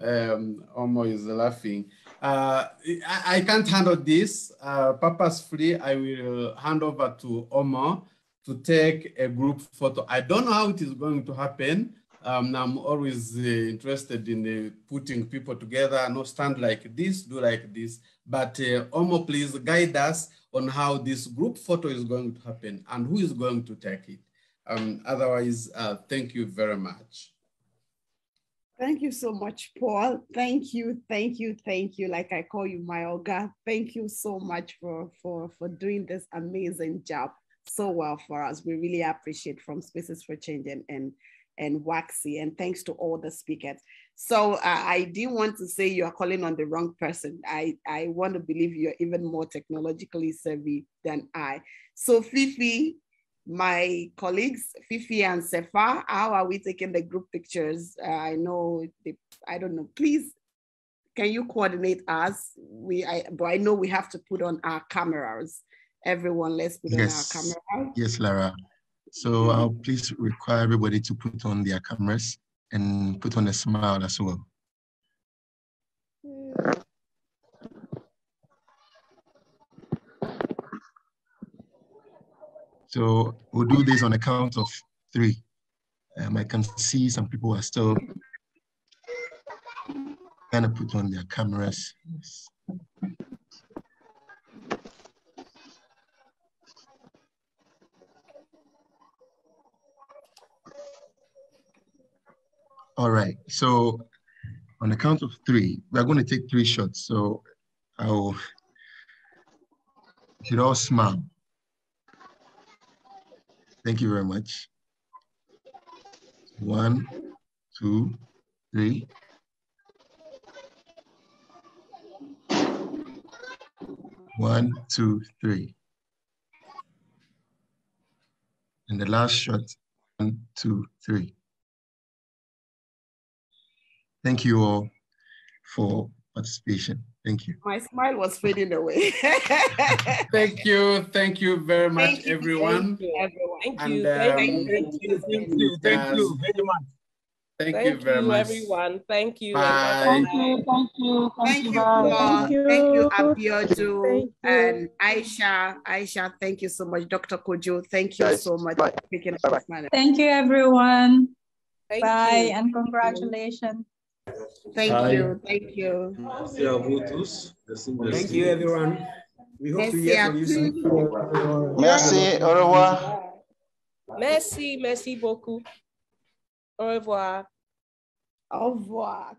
Omo is laughing. Uh, I, I, can't handle this uh, purposefully. I will hand over to Omo to take a group photo. I don't know how it is going to happen. Um, I'm always uh, interested in uh, putting people together, no stand like this, do like this. But uh, Omo, please guide us on how this group photo is going to happen and who is going to take it. Um, otherwise, uh, thank you very much. Thank you so much, Paul. Thank you, thank you, thank you. Like I call you my Oga. Thank you so much for, for, for doing this amazing job so well for us. We really appreciate from Spaces for Change and, and, and WACSI. And thanks to all the speakers. So uh, I do want to say you are calling on the wrong person. I, I want to believe you're even more technologically savvy than I. So Fifi, my colleagues, Fifi and Sefa, how are we taking the group pictures? Uh, I know, they, I don't know, please, can you coordinate us? We, I, but I know we have to put on our cameras. Everyone, let's put yes. on our camera. Yes, Lara. So I'll please require everybody to put on their cameras and put on a smile as well. So we'll do this on a count of three. Um, I can see some people are still kind of put on their cameras. All right, so on the count of three, we're going to take three shots. So I'll, you should all smile. Thank you very much. One, two, three. One, two, three. And the last shot, one, two, three. Thank you all for participation. Thank you. My smile was fading away. [LAUGHS] thank you. Thank you very much, thank everyone. Thank you, everyone. Thank you. And, um, thank, you. thank you. Thank you. Thank you very much. Thank, thank you very much. everyone. Thank you. Bye. Thank you. Thank you. Thank, thank you, Thank you. Thank you, Abiodun and Aisha. Aisha, thank you so much. Dr. Kojo, thank you so much Bye. for speaking Bye. Thank you, everyone. Thank Bye you. and congratulations. Thank Bye. you. Thank you. Merci à vous tous. Merci, merci. Thank you, everyone. We hope merci to hear from you soon. Merci. Au revoir. Merci. Merci beaucoup. Au revoir. Au revoir.